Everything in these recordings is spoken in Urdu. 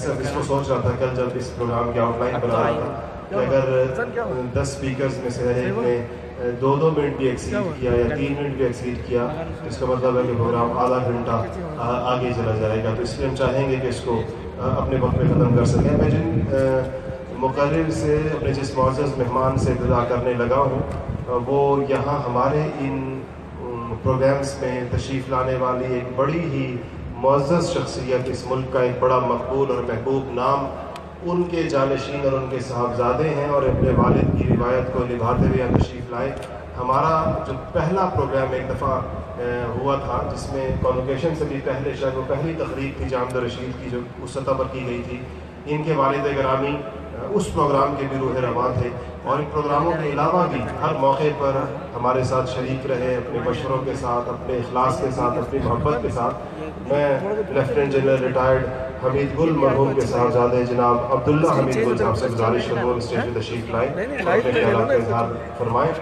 صرف اس کو سوچ رہا تھا کل جب اس پروگرام کی آؤٹ لائن بنا رہا تھا کہ اگر دس سپیکرز میں سے ہر ایک نے دو دو منٹ بھی ایکسیڈ کیا یا تین منٹ بھی ایکسیڈ کیا اس کا مطلب ہے کہ پروگرام آدھا گھنٹہ آگے چلا جائے گا تو اس لیے ہم چاہیں گے کہ اس کو اپنے وقت میں ختم کر سکیں میں جن مقرر سے اپنے جس معزز مہمان سے ابتدا کرنے لگا ہوں وہ یہاں ہمارے ان پروگرامس میں تشریف لانے والی ایک بڑی ہی معزز شخصیت اس ملک کا ایک بڑا مقبول اور محبوب نام ان کے جانشین اور ان کے صاحبزادے ہیں اور اپنے والد کی روایت کو نبھاتے ہوئے یہاں تشریف لائے۔ ہمارا جو پہلا پروگرام ایک دفعہ ہوا تھا، جس میں کانوکیشن سے بھی پہلے شاید وہ پہلی تقریب تھی جامد رشید کی جو اس سطح پر کی گئی تھی۔ ان کے والد گرامی اس پروگرام کے بھی روح رواں تھے۔ اور ان پروگراموں کے علاوہ بھی ہر موقع پر ہمارے ساتھ شریک رہے، اپنے مشوروں کے ساتھ، اپنے اخلاص کے ساتھ، اپنی محبت کے ساتھ۔ میں lieutenant general retired Hamid Gul مرحوم کے صاحبزادے جناب عبداللہ حمید گل صاحب سے گزارش کروں اسٹیج تشریف لائیں۔ اپنے خیالات کا اظہار فرمائیں۔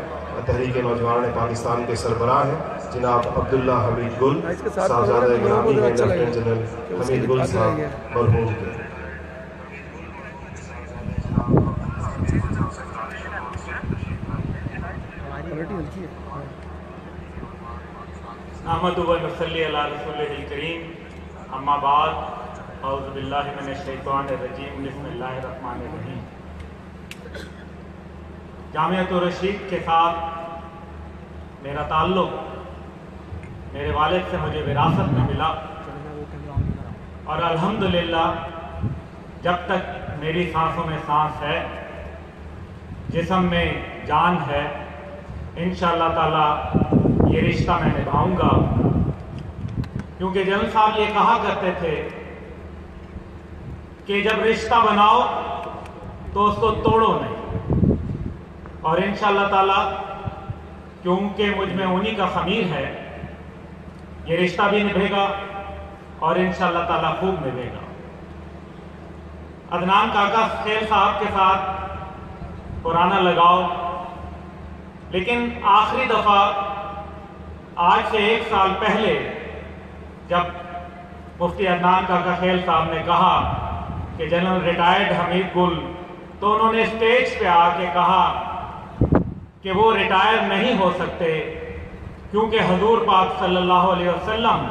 تحریک نوجوان پاکستان کے سربراہ ہیں جناب عبداللہ حمید گل صاحبزادہ گرامی ہیں لیفٹیننٹ جنرل حمید گل صاحب مرحوم۔ کے احمد و نصلی علی رسول الکریم اما بعد اعوذ باللہ من الشیطان الرجیم بسم اللہ الرحمن الرحیم جامعۃ رشید کے ساتھ میرا تعلق میرے والد سے مجھے وراثت میں ملا اور الحمدللہ جب تک میری سانسوں میں سانس ہے، جسم میں جان ہے، انشاءاللہ تعالی یہ رشتہ میں نبھاؤں گا۔ کیونکہ جنرل صاحب یہ کہا کرتے تھے کہ جب رشتہ بناؤ تو اس کو توڑو نہیں۔ اور انشاءاللہ تعالی کیونکہ مجھ میں انہی کا خمیر ہے، یہ رشتہ بھی نبھے گا اور انشاءاللہ تعالی خوب نبھے گا۔ عدنان کاکا خیل صاحب کے ساتھ پرانا لگاؤ، لیکن آخری دفعہ آج سے ایک سال پہلے جب مفتی عدنان کاکا خیل صاحب نے کہا کہ جنرل ریٹائرڈ حمید گل، تو انہوں نے اسٹیج پہ آ کے کہا کہ وہ ریٹائر نہیں ہو سکتے کیونکہ حضور پاک صلی اللہ علیہ وسلم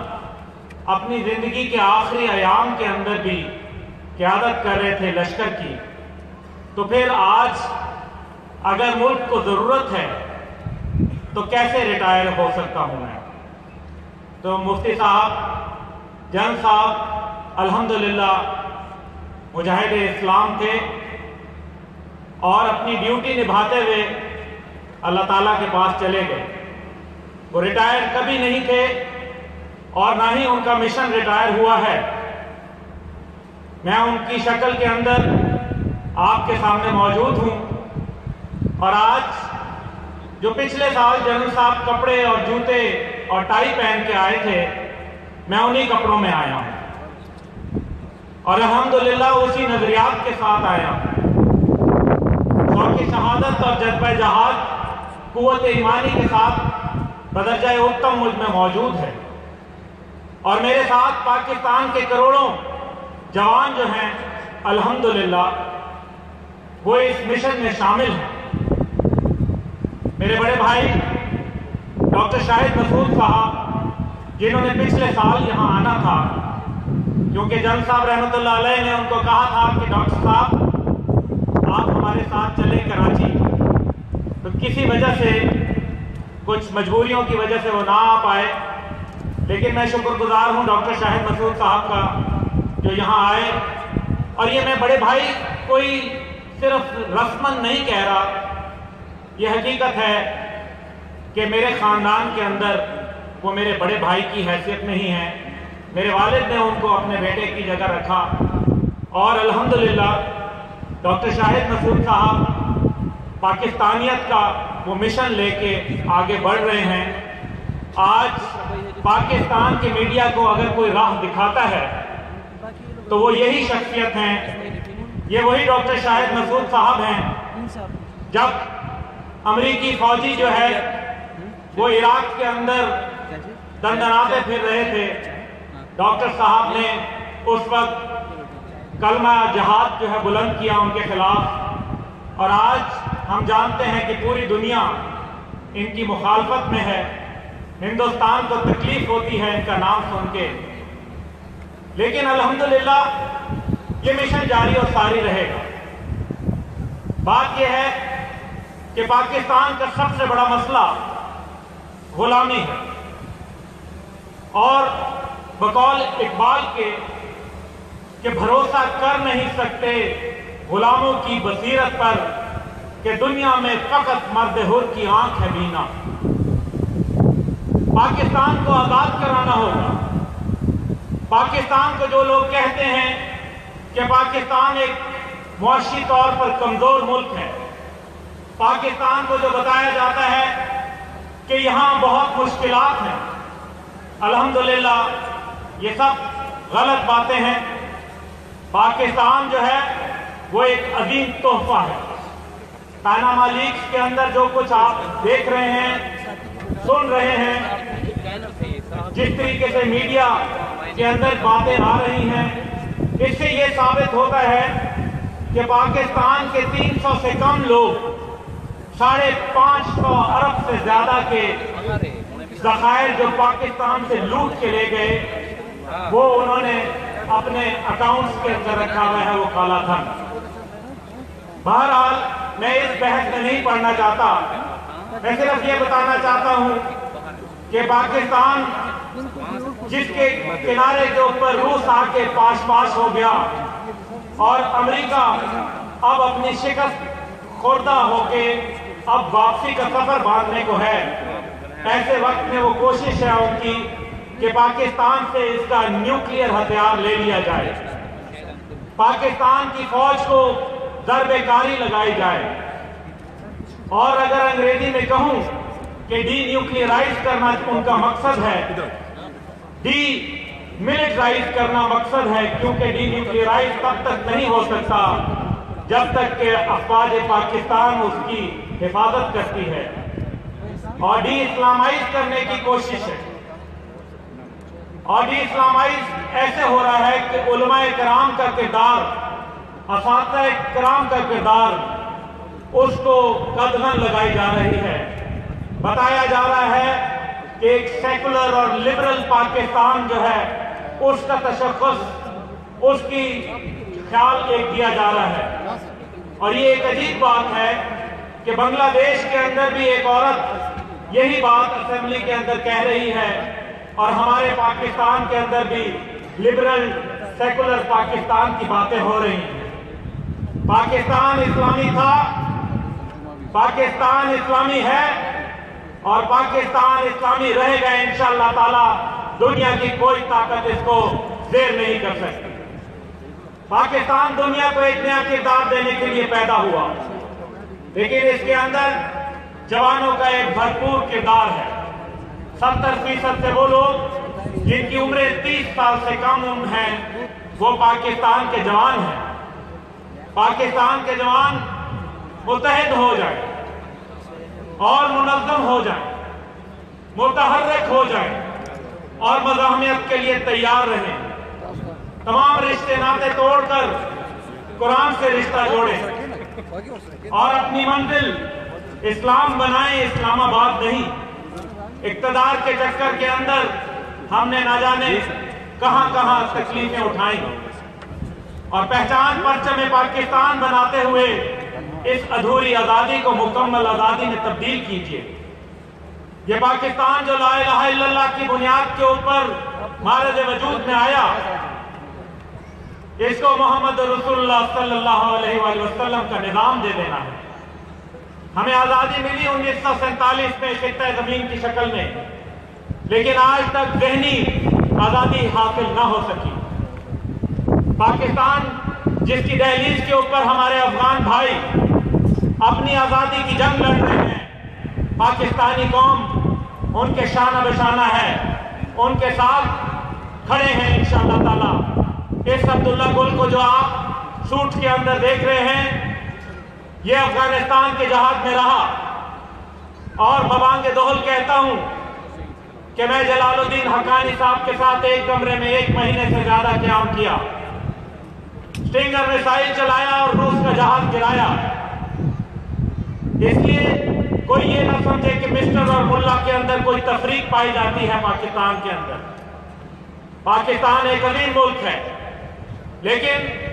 اپنی زندگی کے آخری ایام کے اندر بھی قیادت کر رہے تھے لشکر کی۔ تو پھر آج اگر ملک کو ضرورت ہے تو کیسے ریٹائر ہو سکتا ہوں میں؟ تو مفتی صاحب جن صاحب، الحمدللہ، مجاہد اسلام تھے اور اپنی ڈیوٹی نبھاتے ہوئے اللہ تعالیٰ کے پاس چلے گئے۔ وہ ریٹائر کبھی نہیں تھے اور نہ ہی ان کا مشن ریٹائر ہوا ہے۔ میں ان کی شکل کے اندر آپ کے سامنے موجود ہوں اور آج جو پچھلے سال جنرل صاحب کپڑے اور جوتے اور ٹائی پہن کے آئے تھے، میں انہی کپڑوں میں آیا ہوں۔ اور الحمدللہ اسی نظریات کے ساتھ آیا ہوں۔ کی شہادت اور جذبہ جہاد قوت ایمانی کے ساتھ بدرجہ اتم مجھ میں موجود ہے۔ اور میرے ساتھ پاکستان کے کروڑوں جوان جو ہیں، الحمدللہ وہ اس مشن میں شامل ہیں۔ میرے بڑے بھائی، ڈاکٹر شاہد مسعود صاحب، جنہوں نے پچھلے سال یہاں آنا تھا، کیونکہ جن صاحب رحمت اللہ علیہ نے ان کو کہا تھا کہ ڈاکٹر صاحب، آپ ہمارے ساتھ چلیں کراچی۔ تو کسی وجہ سے، کچھ مجبوریوں کی وجہ سے وہ نہ آ پائے۔ لیکن میں شکر گزار ہوں ڈاکٹر شاہد مسعود صاحب کا، جو یہاں آئے۔ اور یہ میں بڑے بھائی، کوئی صرف رسمن نہیں کہہ رہا۔ یہ حقیقت ہے کہ میرے خاندان کے اندر وہ میرے بڑے بھائی کی حیثیت نہیں ہے میرے والد نے ان کو اپنے بیٹے کی جگہ رکھا۔ اور الحمدللہ، ڈاکٹر شاہد مسعود صاحب پاکستانیت کا وہ مشن لے کے آگے بڑھ رہے ہیں۔ آج پاکستان کے میڈیا کو اگر کوئی راہ دکھاتا ہے، تو وہ یہی شخصیت ہیں۔ یہ وہی ڈاکٹر شاہد مسعود صاحب ہیں۔ جب امریکی فوجی جو ہے، وہ عراق کے اندر دندناتے پھر رہے تھے۔ ڈاکٹر صاحب نے اس وقت کلمہ جہاد جو ہے بلند کیا ان کے خلاف۔ اور آج ہم جانتے ہیں کہ پوری دنیا ان کی مخالفت میں ہے۔ ہندوستان کو تکلیف ہوتی ہے ان کا نام سن کے۔ لیکن الحمدللہ، یہ مشن جاری اور ساری رہے گا۔ بات یہ ہے کہ پاکستان کا سب سے بڑا مسئلہ غلامی ہے۔ اور بقول اقبال کے کہ بھروسہ کر نہیں سکتے غلاموں کی بصیرت پر کہ دنیا میں فقط مرد حر کی آنکھ ہے بینا۔ پاکستان کو آزاد کرانا ہوگا۔ پاکستان کو جو لوگ کہتے ہیں کہ پاکستان ایک معاشی طور پر کمزور ملک ہے پاکستان کو جو بتایا جاتا ہے کہ یہاں بہت مشکلات ہیں۔ الحمدللہ، یہ سب غلط باتیں ہیں۔ پاکستان جو ہے، وہ ایک عظیم تحفہ ہے۔ پیناما لیگز کے اندر جو کچھ آپ دیکھ رہے ہیں، سن رہے ہیں، جس طریقے سے میڈیا کے اندر باتیں آ رہی ہیں، اس سے یہ ثابت ہوتا ہے کہ پاکستان کے تین سو سے کم لوگ ساڑھے پانچ سو ارب سے زیادہ کے ذخائر جو پاکستان سے لوٹ کے لے گئے، وہ انہوں نے اپنے اکاؤنٹس کے اندر رکھا ہوا ہے، وہ کالا تھا بہرحال، میں اس بحث میں نہیں پڑھنا چاہتا۔ میں صرف یہ بتانا چاہتا ہوں کہ پاکستان جس کے کنارے کے اوپر روس آ کے پاس پاس ہو گیا اور امریکہ اب اپنی شکست خوردہ ہو کے اب واپسی کا سفر باندھنے کو ہے۔ ایسے وقت میں وہ کوشش ہے ان کی کہ پاکستان سے اس کا نیوکلیر ہتھیار لے لیا جائے۔ پاکستان کی فوج کو ضرب کاری لگائی جائے۔ اور اگر انگریزی میں کہوں کہ ڈی نیوکلیئرائز کرنا ان کا مقصد ہے ڈی ملٹرائز کرنا مقصد ہے، کیونکہ ڈی نیوکلیئرائز تب تک نہیں ہو سکتا جب تک کہ افواج پاکستان اس کی حفاظت کرتی ہے۔ اور ڈی اسلامائز کرنے کی کوشش ہے۔ اور یہ اسلامائز ایسے ہو رہا ہے کہ علماء کرام کا کردار، اساتذہ کرام کا کردار اس کو قدغن لگائی جا رہی ہے۔ بتایا جا رہا ہے کہ ایک سیکولر اور لبرل پاکستان جو ہے، اس کا تشخص، اس کی خیال ایک دیا جا رہا ہے۔ اور یہ ایک عجیب بات ہے کہ بنگلہ دیش کے اندر بھی ایک عورت یہی بات اسمبلی کے اندر کہہ رہی ہے اور ہمارے پاکستان کے اندر بھی لبرل سیکولر پاکستان کی باتیں ہو رہی ہیں۔ پاکستان اسلامی تھا، پاکستان اسلامی ہے اور پاکستان اسلامی رہے گا انشاءاللہ تعالی، دنیا کی کوئی طاقت اس کو زیر نہیں کر سکتی۔ پاکستان دنیا کو ایک نیا کردار دینے کے لیے پیدا ہوا۔ لیکن اس کے اندر جوانوں کا ایک بھرپور کردار ہے۔ ستر فیصد سے وہ لوگ جن کی عمریں تیس سال سے کم عمر ہیں، وہ پاکستان کے جوان ہیں۔ پاکستان کے جوان متحد ہو جائیں اور منظم ہو جائیں، متحرک ہو جائیں اور مزاحمیت کے لیے تیار رہیں۔ تمام رشتے ناطے توڑ کر قرآن سے رشتہ جوڑیں۔ اور اپنی منزل اسلام بنائیں اسلام آباد نہیں۔ اقتدار کے چکر کے اندر ہم نے نہ جانے کہاں کہاں تکلیفیں اٹھائیں۔ اور پہچان پرچم پاکستان بناتے ہوئے اس ادھوری آزادی کو مکمل آزادی میں تبدیل کیجیے یہ پاکستان جو لا الہ الا اللہ کی بنیاد کے اوپر مارد وجود میں آیا اس کو محمد رسول اللہ صلی اللہ علیہ وآلہ وسلم کا نظام دے دینا ہے۔ ہمیں آزادی ملی انیس سو سینتالیس میں خطہ زمین کی شکل میں۔ لیکن آج تک ذہنی آزادی حاصل نہ ہو سکی۔ پاکستان، جس کی دہلیز کے اوپر ہمارے افغان بھائی اپنی آزادی کی جنگ لڑ رہے ہیں، پاکستانی قوم ان کے شانہ بشانہ ہے۔ ان کے ساتھ کھڑے ہیں انشاءاللہ تعالی۔ اس عبداللہ گل کو جو آپ سوٹ کے اندر دیکھ رہے ہیں، یہ افغانستان کے جہاز میں رہا۔ اور مبانگ دوہل کہتا ہوں کہ میں جلال الدین حقانی صاحب کے ساتھ ایک کمرے میں ایک مہینے سے زیادہ قیام کیا۔ اسٹنگر میسائل چلایا اور روس کا جہاز گرایا۔ اس لیے کوئی یہ نہ سمجھے کہ مسٹر اور ملا کے اندر کوئی تفریق پائی جاتی ہے پاکستان کے اندر۔ پاکستان ایک عظیم ملک ہے۔ لیکن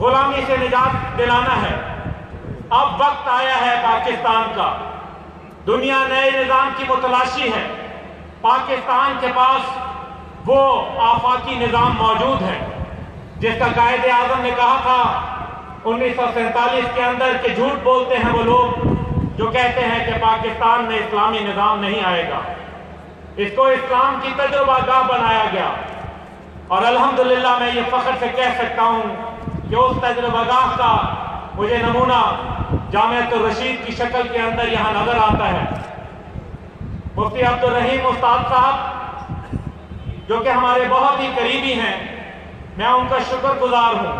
غلامی سے نجات دلانا ہے۔ اب وقت آیا ہے پاکستان کا۔ دنیا نئے نظام کی متلاشی ہے۔ پاکستان کے پاس وہ آفاقی نظام موجود ہے۔ جس کا قائد اعظم نے کہا تھا، انیس سو سینتالیس کے اندر کہ جھوٹ بولتے ہیں وہ لوگ جو کہتے ہیں کہ پاکستان میں اسلامی نظام نہیں آئے گا۔ اس کو اسلام کی تجربہ گاہ بنایا گیا۔ اور الحمدللہ میں یہ فخر سے کہہ سکتا ہوں کہ اس تجربہ گاہ کا مجھے نمونہ جامعت الرشید کی شکل کے اندر یہاں نظر آتا ہے۔ مفتی عبد الرحیم استاد صاحب، جو کہ ہمارے بہت ہی قریبی ہیں، میں ان کا شکر گزار ہوں۔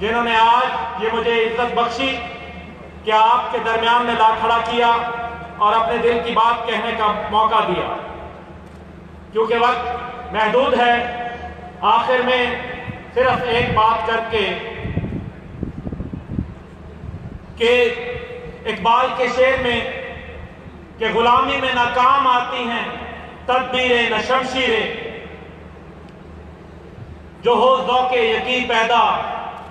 جنہوں نے آج یہ مجھے عزت بخشی کہ آپ کے درمیان میں لا کھڑا کیا اور اپنے دل کی بات کہنے کا موقع دیا۔ کیونکہ وقت محدود ہے آخر میں صرف ایک بات کر کے کہ اقبال کے شعر میں کہ غلامی میں ناکام آتی ہیں، تدبیریں نہ شمشیریں۔ جو ہو ذوق یقین پیدا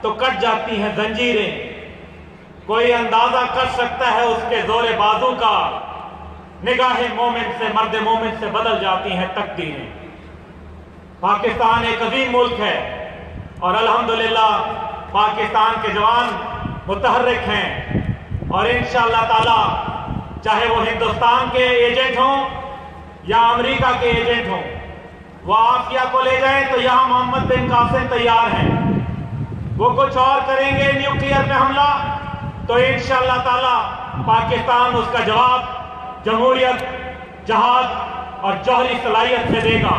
تو کٹ جاتی ہیں زنجیریں۔ کوئی اندازہ کر سکتا ہے اس کے زور بازو کا نگاہ مومن سے، مرد مومن سے بدل جاتی ہیں تقدیریں۔ پاکستان ایک عظیم ملک ہے اور الحمدللہ پاکستان کے جوان متحرک ہیں اور انشاءاللہ تعالی چاہے وہ ہندوستان کے ایجنٹ ہوں یا امریکہ کے ایجنٹ ہوں، وہ آفیہ کو لے جائیں تو یہاں محمد بن قاسم تیار ہیں۔ وہ کچھ اور کریں گے نیوکلیئر پہ حملہ؟ تو انشاءاللہ تعالی پاکستان اس کا جواب، جمہوریت، جہاد اور جوہری صلاحیت سے دے گا۔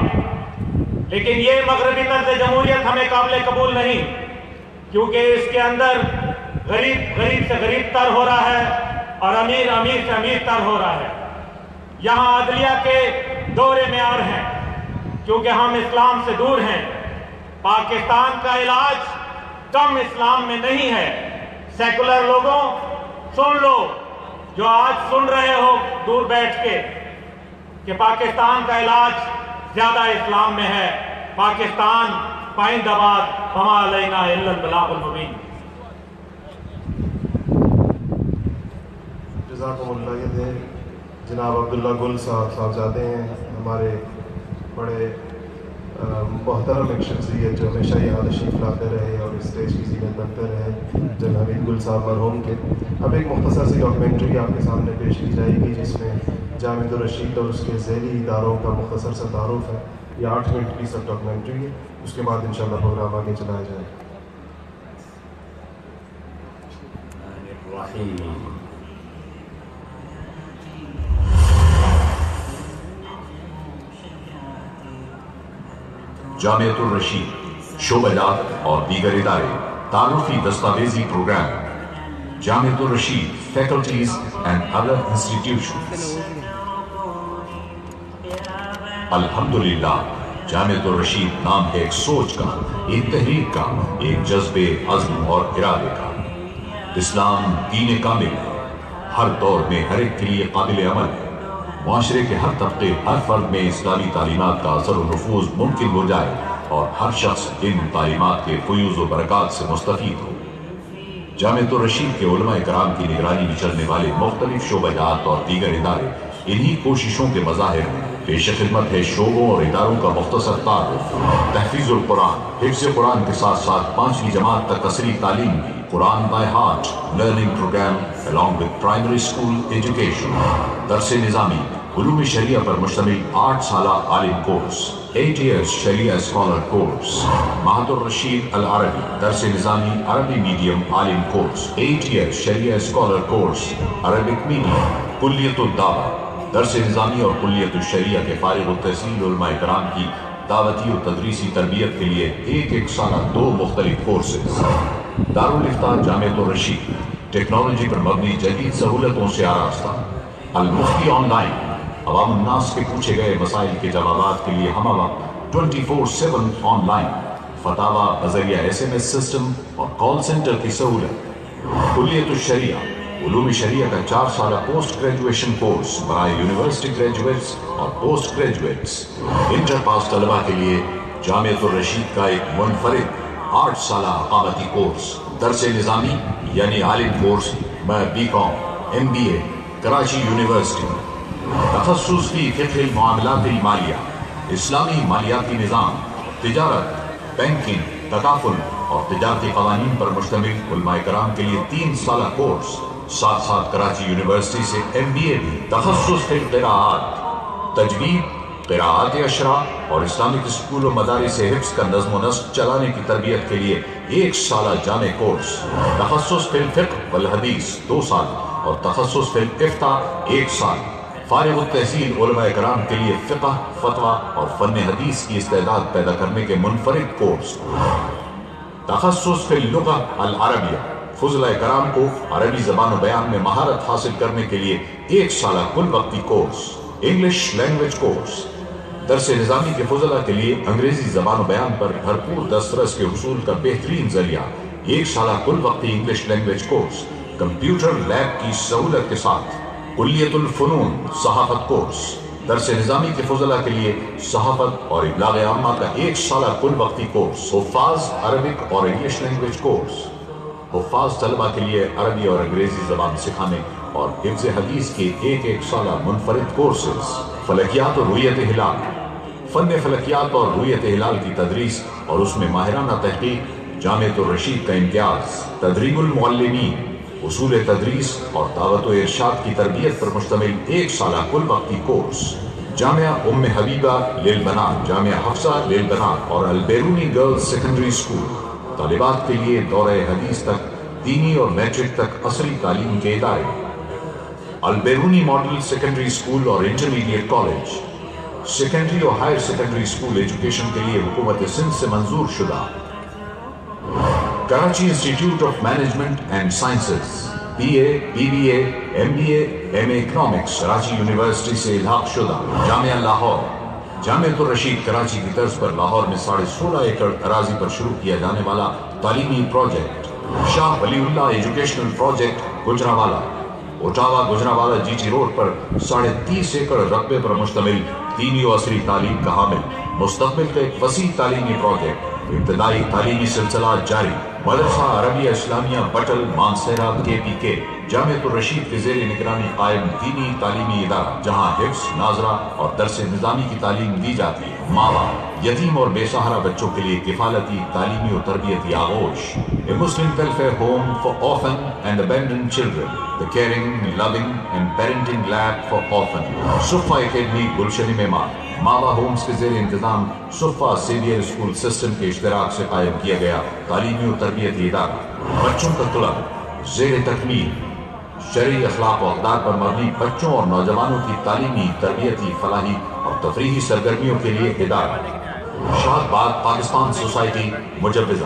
لیکن یہ مغربی طرز جمہوریت ہمیں قابل قبول نہیں، کیونکہ اس کے اندر غریب غریب سے غریب تر ہو رہا ہے اور امیر امیر سے امیر تر ہو رہا ہے۔ یہاں عدلیہ کے دورے معیار ہیں، کیونکہ ہم اسلام سے دور ہیں۔ پاکستان کا علاج کم اسلام میں نہیں ہے۔ سیکولر لوگوں، سن لو، جو آج سن رہے ہو، دور بیٹھ کے، کہ پاکستان کا علاج زیادہ اسلام میں ہے۔ پاکستان، پائند آباد ہما علینا البلاغ المبین۔ جزاکم اللہ یہ تھے جناب عبداللہ گل صاحب صاحب جاتے ہیں، ہمارے بڑے محترم ایک شخصیت جو ہمیشہ یہاں تشریف لاتے رہے اور اسٹیج کی زینت بنتے رہے جن حمید گل صاحب مرحوم کے۔ اب ایک مختصر سی ڈاکومنٹری آپ کے سامنے پیش کی جائے گی جس میں جامع الرشید اور اس کے ذیلی اداروں کا مختصر سا تعارف ہے۔ یہ آٹھ منٹ کی سب ڈاکومنٹری ہے۔ اس کے بعد انشاءاللہ پروگرام آگے چلایا جائے۔ الرحیم۔ جامعت الرشید شعبجات اور دیگر ادارے تعارفی دستاویزی programme Jamiat al-Rasheed faculties and other institutions الحمدللہ جامعت الرشید نام ہے ایک سوچ کا، ایک تحریک کا، ایک جذبے عزم اور ارادے کا۔ اسلام دین کامل ہے، ہر دور میں ہر ایک کے لیے قابل عمل ہے۔ معاشرے کے ہر طبقے، ہر فرد میں اسلامی تعلیمات کا اثر و نفوذ ممکن ہو جائے اور ہر شخص ان تعلیمات کے فیوز و برکات سے مستفید ہو۔ جامع رشید کے علماء کرام کی نگرانی میں چلنے والے مختلف شعبجات اور دیگر ادارے انہی کوششوں کے مظاہر پیش خدمت ہے شعبوں اور اداروں کا مختصر تعارف۔ تحفیظ القرآن، حفظ قرآن کے ساتھ ساتھ پانچویں جماعت تک قصری تعلیم بھی قرآن by heart learning programme along with primary school education. درس نظامی، علوم شریعہ پر مشتمل آٹھ سالہ عالم کورس ایٹ ایئرس شریعہ اسکالر کورس مہد الرشید العربی، درس نظامی، عربی میڈیم عالم کورس ایٹ ایئرس شریعہ اسکالر کورس عربک میڈیم کلیت الدعوہ درس نظامی اور کلیت الشریعہ کے فارغ التحصیل علماء کرام کی دعوتی و تدریسی تربیت کے لیے ایک ایک سالہ دو مختلف کورسز دارالفتہ جامعت الرشید ٹیکنالوجی پر مبنی جدید سہولتوں سے آراستہ۔ المفتی آن لائن عوام الناس کے پوچھے گئے مسائل کے جوابات کے لیے ہم وقت 24/7 آن لائن فتاوا بذریعہ ایس ایم ایس سسٹم اور کال سینٹر کی سہولت۔ کلیت الشریعہ، علوم شریعہ کا چار سالہ پوسٹ گریجویشن کورس۔ برائے یونیورسٹی گریجویٹس اور پوسٹ گریجویٹس۔ انٹر پاس طلبہ کے لیے جامعۃ الرشید کا ایک منفرد آٹھ سالہ اقامتی کورس، درس نظامی یعنی عالم کورس، میں B com, M B A, Karachi university. تخصص فی فقہ المعاملات المالیہ، اسلامی مالیاتی نظام، تجارت، بینکنگ، تکافل اور تجارتی قوانین پر مشتمل علماء کرام کے لیے تین سالہ کورس۔ ساتھ ساتھ کراچی یونیورسٹی سے ایم بی اے بھی تخصص فی القراءات تجوید قراءات اشرا اور اسلامک اسکول و مدارس سے حفظ کا نظم و نسق چلانے کی تربیت کے لیے ایک سالہ جامع کورس، تخصص فی الفقہ والحدیث دو سال اور تخصص فی الافتاء ایک سال۔ فارغ التحصیل علماء کرام کے لیے فقہ فتوہ اور فن حدیث کی استعداد پیدا کرنے کے منفرد کورس۔ تخصص فی اللغہ العربیہ۔ فضلہ کرام کو عربی زبان و بیان میں مہارت حاصل کرنے کے لیے ایک سالہ کل وقتی کورس، انگلش لینگویج کورس۔ درس نظامی کے فضلہ کے لیے انگریزی زبان و بیان پر بھرپور دسترس کے حصول کا بہترین ذریعہ ایک سالہ کل وقتی English language course, computer lab کی سہولت کے ساتھ کلیت الفنون صحافت کورس۔ درس نظامی کے فضلہ کے لیے صحافت اور ابلاغ عامہ کا ایک سالہ کل وقتی کورس، حفاظ عربک اور انگلش لینگویج کورس۔ حفاظ طلبہ کے لیے عربی اور انگریزی زبان سکھانے اور حفظ حدیث کے ایک ایک سالہ منفرد کورسز۔ فلکیات اور رویت ہلال۔ فن فلکیات اور رویت ہلال کی تدریس اور اس میں ماہرانہ تحقیق جامعۃ الرشید کا امتیاز۔ تدریب المعلمین، اصول تدریس اور دعوت و ارشاد کی تربیت پر مشتمل ایک سالہ کل وقتی کورس۔ جامعہ ام حبیبہ لیل بنات جامعہ حفصہ لیل بنات اور البیرونی گرلز سیکنڈری اسکول طالبات کے لیے دورہ حدیث تک، دینی اور میٹرک تک اصلی تعلیم کے ادارے۔ البیرونی ماڈل سیکنڈری اسکول اور انٹرمیڈیٹ کالج سیکنڈری اور ہائر سیکنڈری اسکول ایجوکیشن کے لیے حکومت سندھ سے منظور شدہ Karachi institute of management and sciences B A B B A M B A M A economics Karachi university سے الحاق شدہ جامعہ لاہور جامعۃ الرشید کراچی کی طرز پر لاہور میں ساڑھے سولہ ایکڑ اراضی پر شروع کیا جانے والا تعلیمی project Shah Wali Allah educational project Gujranwala Ottawa Gujranwala G G road پر ساڑھے تیس ایکڑ رقبے پر مشتمل دینی و عصری تعلیم کا حامل مستقبل کا ایک وسیع تعلیمی پروجیکٹ ابتدائی تعلیمی سلسلہ جاری مدرسہ عربیہ اسلامیہ بٹل مانسیرہ کے پی کے جامعۃ الرشید کے زیر نگرانی قائم دینی تعلیمی ادارہ، جہاں حفظ، ناظرہ اور درس نظامی کی تعلیم دی جاتی ہے۔ ماوا یتیم اور بے سہارا بچوں کے لیے کفالتی تعلیمی اور تربیتی آغوش۔ A Muslim welfare home for orphan and abandoned children the caring loving and parenting lab for orphan Safa academy Gulshan Maymar Mawa homes کے زیر انتظام صفا سیویئر اسکول سسٹم کے اشتراک سے قائم کیا گیا۔ تعلیمی و تربیتی ادارہ بچوں کا طلب زیر تکمیل۔ شرعی اخلاق و اقدار پر مبنی بچوں اور نوجوانوں کی تعلیمی، تربیتی فلاحی اور تفریحی سرگرمیوں کے لیے ادارہ شاد باد پاکستان سوسائٹی مجوزہ۔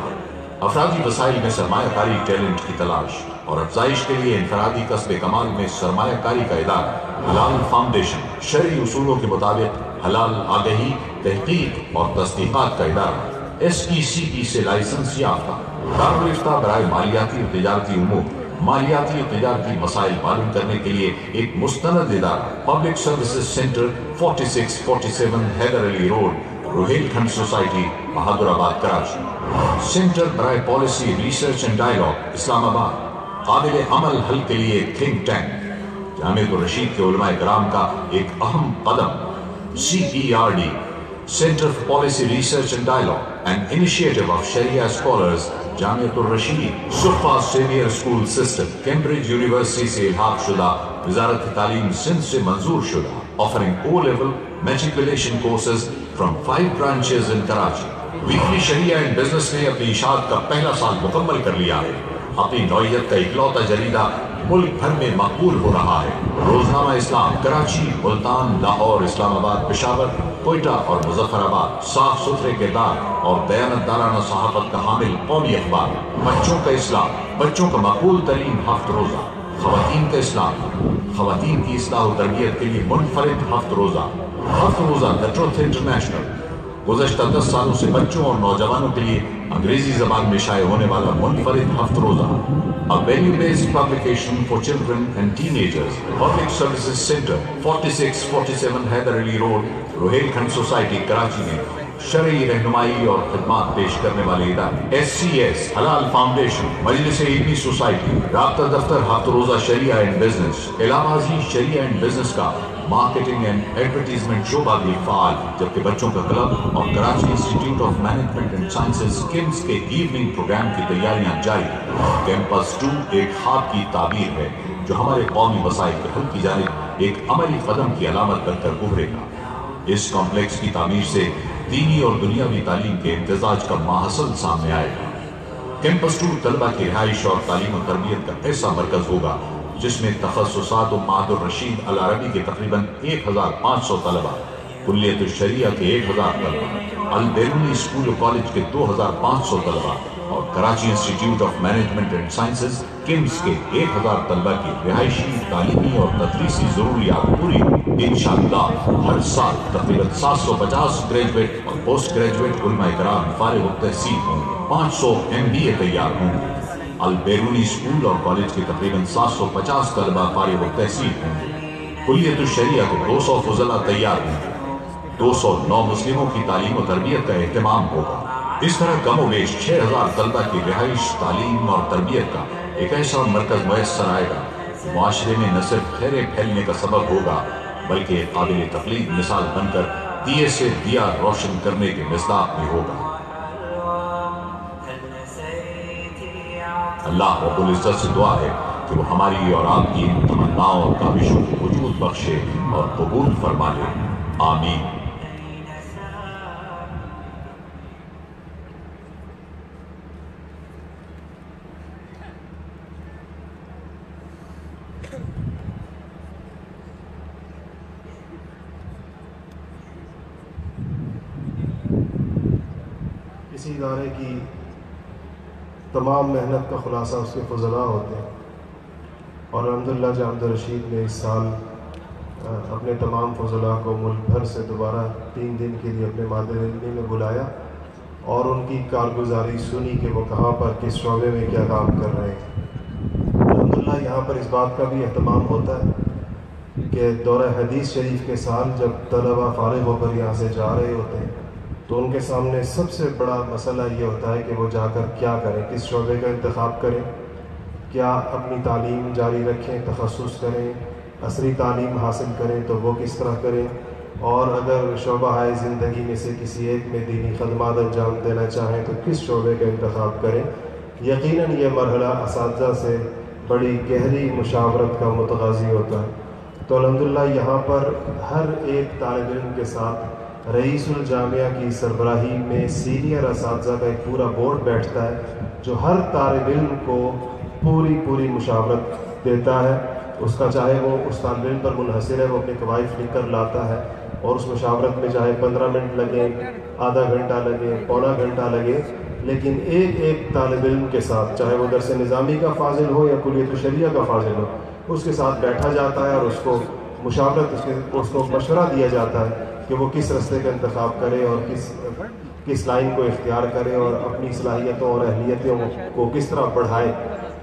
افرادی وسائل میں سرمایہ کاری ٹیلنٹ کی تلاش اور افزائش کے لیے انفرادی قصب کمال میں سرمایہ کاری کا ادارہ۔ حلال فاؤنڈیشن شرعی اصولوں کے مطابق حلال آگہی، تحقیق اور تصدیقات کا ادارہ۔ ایس پی سی پی سے لائسنس یافتہ۔ دارالفتہ برائے مالیاتی اور تجارتی امور مالیاتی اور تجارتی مسائل معلوم کرنے کے لیے ایک مستند ادارہ public services centre 4647 Haider Ali road Rohilkhand society Bahadurabad Karachi centre برائے policy research and dialogue Islamabad قابل عمل حل کے لیے تھنک ٹینک جامع الرشید کے علماء کرام کا ایک اہم قدم CPRD, Center for Policy Research and Dialogue, an initiative of Sharia scholars, جامعت الرشید سخفہ سیمیر سکول سسٹم، کیمبرج یونیورسٹی سے حاق شدہ، وزارت تعلیم سندھ سے منظور شدہ offering O level matriculation courses from five branches in Karachi weekly شہری اشاعت کا پہلا سال مکمل کر لیا ہے۔ اپنی نوعیت کا اکلوتا جریدہ ملک بھر میں مقبول ہو رہا ہے۔ روزنامہ اسلام، کراچی، ملتان، لاہور، اسلام آباد، پشاور، کوئٹہ اور مظفر آباد صاف ستھرے کردار اور دیانت دارانہ صحافت کا حامل قومی اخبار۔ بچوں کا اسلام بچوں کا مقبول ترین ہفت روزہ۔ خواتین کا اسلام خواتین کی اصلاح و تربیت کے لیے منفرد ہفت روزہ۔ ہفت روزہ دا ٹروتھ انٹرنیشنل گزشتہ دس سالوں سے بچوں اور نوجوانوں کے لیے انگریزی زبان میں شائع ہونے والا منفرد ہفت روزہ A value-based publication for children and teenagers. Public Services Center, 4647 Hyder Ali Road, Rohail کھنڈ سوسائٹی کراچی میں شرعی رہنمائی اور خدمات پیش کرنے والے ادارے S C S halal foundation Majlis Ilmi society رابطہ دفتر ہفت روزہ شریعہ اینڈ بزنس الہبازی شریعہ اینڈ بزنس کا مارکیٹنگ اینڈ ایڈورٹیزمنٹ شعبہ بھی فعال، جبکہ بچوں کا کلب اور Karachi institute of management and sciences KIMS کے ایوننگ پروگرام کی تیاریاں جاری کیمپس ٹو ایک خواب کی تعبیر ہے، جو ہمارے قومی مسائل کے حل کی جانب ایک عملی قدم کی علامت بن کر ابھرے گا۔ اس کمپلیکس کی تعمیر سے دینی اور دنیاوی تعلیم کے امتزاج کا ماحصل سامنے آئے گا۔ کیمپس ٹور طلبہ کی رہائش اور تعلیم و تربیت کا ایسا مرکز ہوگا۔ جس میں تخصصات و معد الرشید العربی کے تقریباً ایک ہزار پانچ سو طلبہ، کلیت الشریعہ کے ایک ہزار طلبہ، البیرونی اسکول و کالج کے دو ہزار پانچ سو طلبہ اور Karachi institute of management and sciences KIMS کے ایک ہزار طلبہ کی رہائشی، تعلیمی اور تدریسی ضروریات پوری انشاءاللہ ہر سال تقریباً سات سو پچاس گریجویٹ اور پوسٹ گریجویٹ علماء کرام فارغ التحصیل ہوں گے، پانچ سو ایم بی اے تیار ہوں گے۔ البیرونی اسکول اور کالج کے تقریباً سات سو پچاس طلبہ فارغ التحصیل ہوں گے۔ کلیت الشریعہ کے دو سو فضلہ تیار ہوں گے۔ دو سو نو مسلموں کی تعلیم و تربیت کا اہتمام ہوگا۔ اس طرح کم و بیش چھ ہزار طلبہ کی رہائش، تعلیم اور تربیت کا ایک ایسا مرکز میسر آئے گا۔ معاشرے میں نہ صرف خیرے پھیلنے کا سبب ہوگا، بلکہ قابل تقلید مثال بن کر دیے سے دیا روشن کرنے کے مصداق بھی ہوگا۔ اللہ رب العزت سے دعا ہے کہ وہ ہماری اور آپ کی تمناؤں اور کابشوں کو وجود بخشے اور قبول فرما لے۔ آمین کسی ادارے کی تمام محنت کا خلاصہ اس کے فضلاء ہوتے ہیں۔ اور الحمدللہ جی، جامد رشید نے اس سال اپنے تمام فضلاء کو ملک بھر سے دوبارہ تین دن کے لیے اپنے مادر علمی میں بلایا اور ان کی کارگزاری سنی کہ وہ کہاں پر، کس شعبے میں کیا کام کر رہے ہیں۔ الحمدللہ یہاں پر اس بات کا بھی اہتمام ہوتا ہے کہ دورہ حدیث شریف کے سال جب طلبہ فارغ ہو کر یہاں سے جا رہے ہوتے ہیں تو ان کے سامنے سب سے بڑا مسئلہ یہ ہوتا ہے کہ وہ جا کر کیا کریں، کس شعبے کا انتخاب کریں، کیا اپنی تعلیم جاری رکھیں، تخصص کریں، عصری تعلیم حاصل کریں تو وہ کس طرح کریں؟ اور اگر شعبہ ہے زندگی میں سے کسی ایک میں دینی خدمات انجام دینا چاہیں تو کس شعبے کا انتخاب کریں؟ یقیناً یہ مرحلہ اساتذہ سے بڑی گہری مشاورت کا متغازی ہوتا ہے۔ تو الحمدللہ یہاں پر ہر ایک طالب علم کے ساتھ رئیس الجامعہ کی سربراہی میں سینئر اساتذہ کا ایک پورا بورڈ بیٹھتا ہے، جو ہر طالب علم کو پوری پوری مشاورت دیتا ہے۔ اس کا چاہے وہ اس طالب علم پر منحصر ہے، وہ اپنے قواعد لکھ کر لاتا ہے اور اس مشاورت میں چاہے پندرہ منٹ لگے، آدھا گھنٹہ لگے، پونا گھنٹہ لگے، لیکن ایک ایک طالب علم کے ساتھ، چاہے وہ درس نظامی کا فاضل ہو یا کلیت الشریعہ کا فاضل ہو، اس کے ساتھ بیٹھا جاتا ہے اور اس کو مشاورت، اس کے، اس کو مشورہ دیا جاتا ہے۔ کہ وہ کس رستے کا انتخاب کرے اور کس کس لائن کو اختیار کرے اور اپنی صلاحیتوں اور اہلیتوں کو کس طرح بڑھائے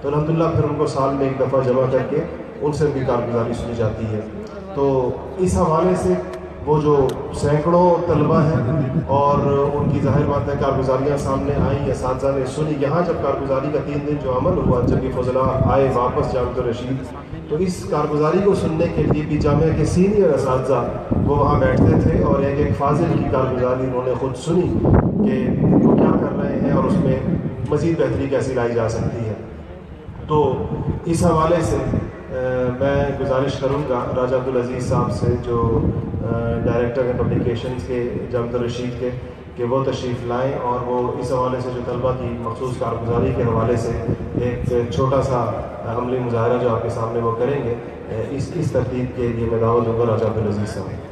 تو الحمدللہ پھر ان کو سال میں ایک دفعہ جمع کر کے ان سے بھی کارگزاری سنی جاتی ہے۔ تو اس حوالے سے وہ جو سینکڑوں طلبہ ہیں اور ان کی ظاہر بات ہے کارگزاریاں سامنے آئیں اساتذہ نے سنی یہاں جب کارگزاری کا تین دن جو عمل ہوا، جب یہ فضلہ آئے واپس جامع الرشید تو اس کارگزاری کو سننے کے لیے بھی جامعہ کے سینئر اساتذہ وہ وہاں بیٹھتے تھے اور ایک ایک فاضل کی کارگزاری انہوں نے خود سنی کہ وہ کیا کر رہے ہیں اور اس میں مزید بہتری کیسی لائی جا سکتی ہے۔ تو اس حوالے سے میں گزارش کروں گا راجہ عبدالعزیز صاحب سے جو ڈائریکٹر ہیں پبلیکیشنز کے جامع الرشید کے کہ وہ تشریف لائیں اور وہ اس حوالے سے جو طلبہ کی مخصوص کارگزاری کے حوالے سے ایک چھوٹا سا عملی مظاہرہ جو آپ کے سامنے وہ کریں گے اس اس ترتیب کے لیے میں دعوت دوں گا راجہ عبدالعزیز صاحب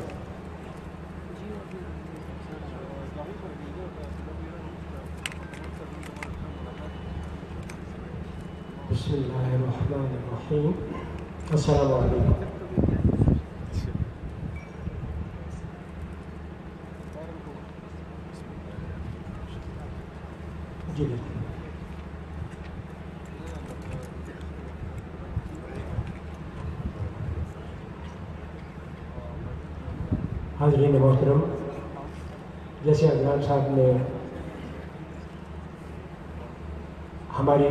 بسم اللہ الرحمن الرحیم۔ السلام علیکم۔ جی،, جی حاضرین محترم، جیسے حضران صاحب نے ہماری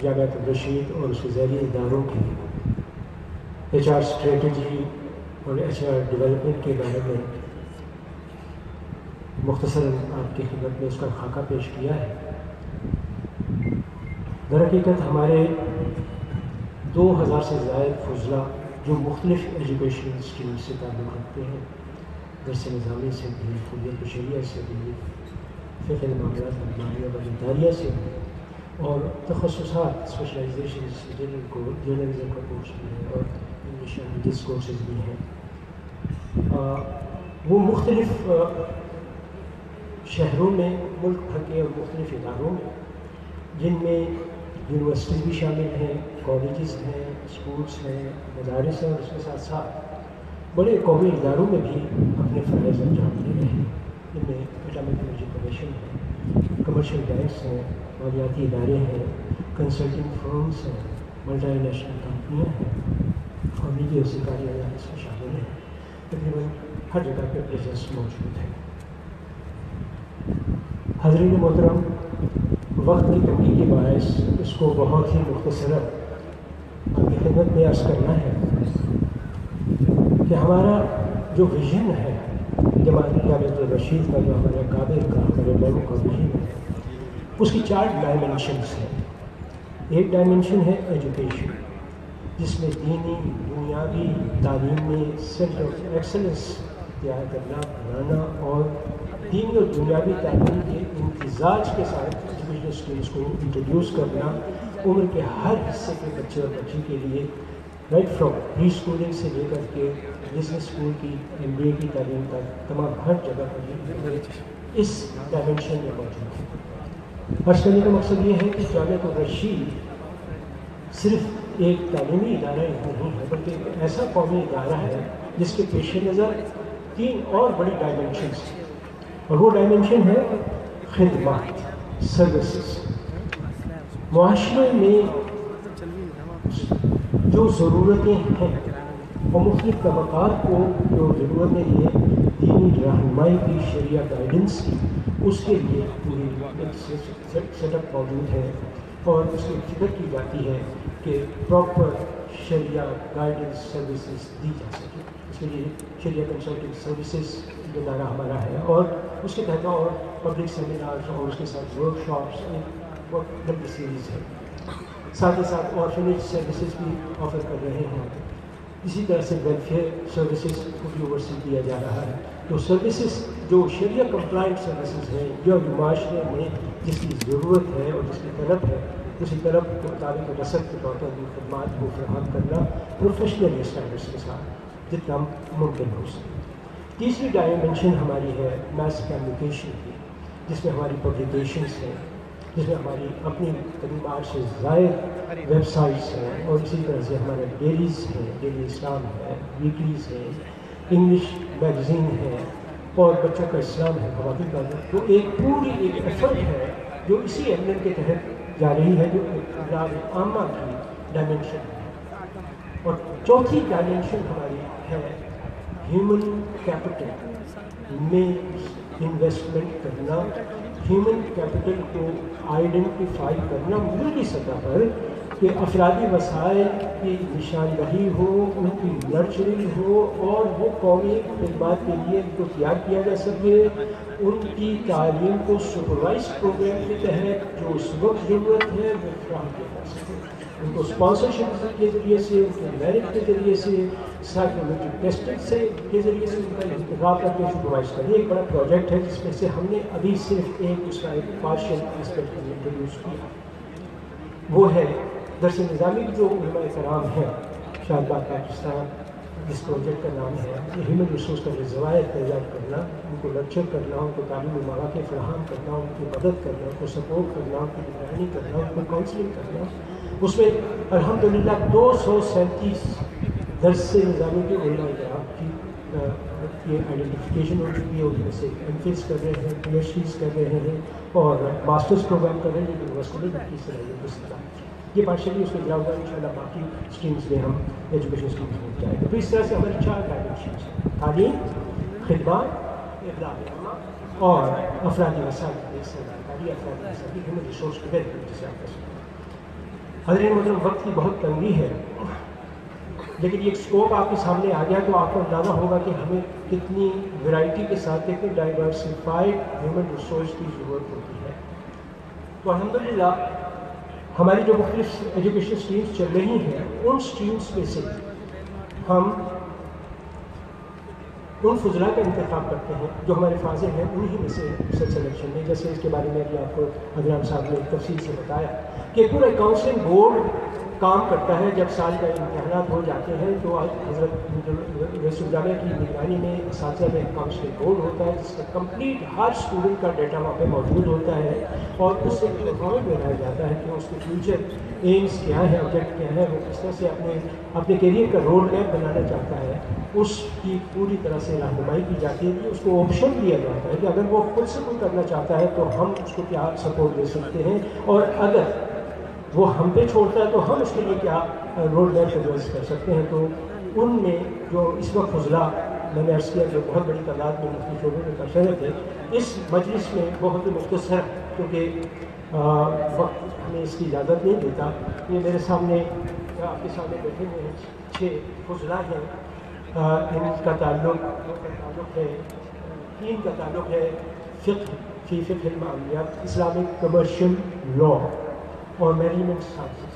جامعت الرشید اور اس کے ذیلی اداروں کی ایچ آر اسٹریٹجی اور ایچ آر ڈیولپمنٹ کے بارے میں مختصر آپ کی خدمت میں اس کا خاکہ پیش کیا ہے۔ در حقیقت ہمارے دو ہزار سے زائد فضلہ جو مختلف ایجوکیشن اسٹریم سے تعلق رکھتے ہیں، درس نظامی سے بھی کلیت شریعہ سے بھی، فقہ معاملات المالیہ و سے بھی، اور تخصصات اسپیشلائزیشن جنرل کو جرنلزم کا کورس بھی ہے اور انگلش لینگویجز کورسز بھی ہیں۔ وہ مختلف شہروں میں، ملک بھر کے اور مختلف اداروں میں، جن میں یونیورسٹیز بھی شامل ہیں کالجز ہیں اسکولس ہیں، مدارس ہیں اور اس کے ساتھ ساتھ بڑے قومی اداروں میں بھی اپنے فرائض انجام دے رہے ہیں۔ جن میں اٹامک انرجی کمیشن ہے کمرشل بینکس ہیں، مالیاتی ادارے ہیں کنسلٹنگ فرمس ہیں ملٹی نیشنل کمپنیاں ہیں اور میڈیا سرکاری ادارے اس میں شامل ہیں۔ تقریباً ہر جگہ پہ پریزنس موجود ہے۔ حضرین محترم وقت کی کمی کے باعث اس کو بہت ہی مختصر آپ کی خدمت میں عرض کرنا ہے۔ کہ ہمارا جو ویژن ہے جماعت جامعۃ الرشید کا، جو ہمارے قابل کا، ہمارے لوگوں کا ویژن ہے، اس کی چار ڈائمنشنس ہیں۔ ایک ڈائمنشن ہے ایجوکیشن جس میں دینی، دنیاوی تعلیم میں سینٹر آف ایکسلنس تیار کرنا بنانا اور دینی اور دنیاوی تعلیم کے امتزاج کے ساتھ ایجوکیشن اسکلس کو انٹروڈیوس کرنا عمر کے ہر حصے کے بچے اور بچی کے لیے رائٹ فرام پری اسکولنگ سے لے کر کے بزنس اسکول کی ایم بی اے کی تعلیم تک، تمام ہر جگہ پر اس ڈائمنشن میں موجود ہے۔ فرض کرنے کا مقصد یہ ہے کہ جامعہ الرشید صرف ایک تعلیمی ادارہ نہیں ہے، بلکہ ایک ایسا قومی ادارہ ہے جس کے پیش نظر تین اور بڑی ڈائمنشنس ہیں۔ اور وہ ڈائمنشن ہے خدمات۔ سروسز معاشرے میں جو ضرورتیں ہیں اور مختلف طبقات کو جو ضرورتیں ہیں دینی رہنمائی کی، شریعہ گائیڈنس کی، اس کے لیے پوری سیٹ اپ موجود ہے اور اس کی فکر کی جاتی ہے کہ پراپر شریعہ گائیڈنس سروسز دی جا سکے۔ اس کے لیے شریعہ کنسلٹنگ سروسز ادارہ ہمارا ہے اور اس کے تحت اور پبلک سیمینارز اور اس کے ساتھ ورک شاپس ایک لمبی سیریز ہے۔ ساتھ ہی ساتھ آرفنیج سروسز بھی آفر کر رہے ہیں۔ اسی طرح سے ویلفیئر سروسز کو بھی اوورسی کیا جا رہا ہے۔ تو سروسز جو شریعہ کمپلائنٹ سروسز ہیں، جو معاشرے میں جس کی ضرورت ہے اور جس کی طلب ہے، اسی طرف کے مطابق رسد کے طور پر بھی خدمات کو فراہم کرنا پروفیشنل اسٹینڈرڈس کے ساتھ جتنا ممکن ہو سکے۔ تیسری ڈائمنشن ہماری ہے میس کمیونیکیشن کی، جس میں ہماری پبلیکیشنس ہیں، جس میں ہماری اپنی قریب آٹھ سے زائد ویب سائٹس ہیں، اور اسی طرح سے ہمارے ڈیلیز ہیں ڈیلی اسلام ہے ویکلیز ہے انگلش میگزین ہے، اور بچوں کا اسلام ہے، خواتین کا تو ایک پوری ایک ایفرٹ ہے جو اسی ایمن کے تحت جا رہی ہے، جو عامہ کی ڈائمنشن ہے۔ اور چوتھی ڈائمنشن ہماری ہے ہیومن کیپٹل میں انویسٹمنٹ کرنا ہیومن کیپٹل کو آئیڈینٹیفائی کرنا ملکی سطح پر کہ افرادی وسائل کی نشاندہی ہو، ان کی نرچرنگ ہو اور وہ قومی خدمات کے لیے ان کو تیار کیا جا سکے۔ ان کی تعلیم کو سپروائز پروگرام کے تحت جو اس وقت ضرورت ہے وہ فراہم کیا جا سکے۔ ان کو اسپانسرشپ کے ذریعے سے، ان کے میرٹ کے ذریعے سے سائیکلوجی ٹیسٹنگ سے کے ذریعے سے ان کا انتخاب کر کے سپروائز کریں ایک بڑا پروجیکٹ ہے جس میں سے ہم نے ابھی صرف ایک اس کا ایک پارشل اسپیکٹ انٹروڈیوس کیا۔ وہ ہے درس نظامی جو علماء کرام ہے شاہد باغ پاکستان، جس پروجیکٹ کا نام ہے ہیومن ریسورس کا جو زوائد تیار کرنا، ان کو لیکچر کرنا، ان کو تعلیمی مواقع فراہم کرنا، ان کی مدد کرنا، ان کو سپورٹ کرنا، ان کی نگرانی کرنا، ان کو کاؤنسلنگ کرنا اس میں الحمد للہ دو سو سینتیس درس نظامی کے علماء کرام کی یہ آئیڈینٹیفیکیشن ہو چکی ہے، ان میں سے ایم فلس کر رہے ہیں پی ایچ ڈیز کر رہے ہیں اور ماسٹرس پروگرام کر رہے ہیں یونیورسٹی میں کی صلاحیت کو سکتا یہ پارشلی اس کے جاؤ گا ان شاء اللہ باقی اسٹریمس میں ہم ایجوکیشن اسٹریمس میں جائیں گے۔ تو اس طرح سے ہماری چار ڈائمنشنس ہیں۔ تعلیم، خدمات، اقدام اور افرادی وسائل افرادی وسائل ہیومن ریسورس ڈیولپمنٹ جسے آپ کر سکتے حضرت مطلب وقت کی بہت تنگی ہے۔ لیکن یہ اسکوپ آپ کے سامنے آ گیا تو آپ کو اندازہ ہوگا کہ ہمیں کتنی ورائٹی کے ساتھ کتنی ڈائیورسفائڈ ہیومن ریسورس کی ضرورت ہوتی ہے۔ تو الحمدللہ، ہماری جو مختلف ایجوکیشن اسٹریمس چل رہی ہیں، ان اسٹریمس میں سے ہم ان فضلہ کا انتخاب کرتے ہیں جو ہمارے فاضل ہیں، انہی میں سے سلیکشن میں جیسے اس کے بارے میں بھی آپ کو ادرام صاحب نے تفصیل سے بتایا۔ کہ پورا کاؤنسلنگ بورڈ کام کرتا ہے۔ جب سال کا امتحانات ہو جاتے ہیں تو حضرت رسول جامعہ کی نگرانی میں اساتذہ میں کاؤنسلنگ بورڈ ہوتا ہے، جس کا کمپلیٹ ہر اسٹوڈنٹ کا ڈیٹا وہاں پہ موجود ہوتا ہے اور اس سے انفارم بنایا جاتا ہے کہ اس کے فیوچر ایمس کیا ہے آبجیکٹ کیا ہے وہ کس طرح سے اپنے اپنے کیریئر کا روڈ میپ بنانا چاہتا ہے۔ اس کی پوری طرح سے رہنمائی کی جاتی ہے۔ کہ اس کو آپشن دیا جاتا ہے کہ اگر وہ خود سے کوئی کرنا چاہتا ہے تو ہم اس کو کیا سپورٹ دے سکتے ہیں۔ اور اگر وہ ہم پہ چھوڑتا ہے تو ہم اس کے لیے کیا روڈ میپ سجیسٹ کر سکتے ہیں؟ تو ان میں جو اس وقت فضلہ میں نے عرض کیا جو بہت بڑی تعداد میں مختلف شعبے میں کر رہے تھے، اس مجلس میں بہت ہی مختصر، کیونکہ وقت ہمیں اس کی اجازت نہیں دیتا۔ یہ میرے سامنے آپ کے سامنے بیٹھے ہوئے ہیں، چھ فضلہ ہیں۔ ان کا تعلق تعلق ہے، تین کا تعلق ہے، فقہ، فی فقہ المعاملات، اسلامک کمرشل لا اور مینجمنٹ سائنسز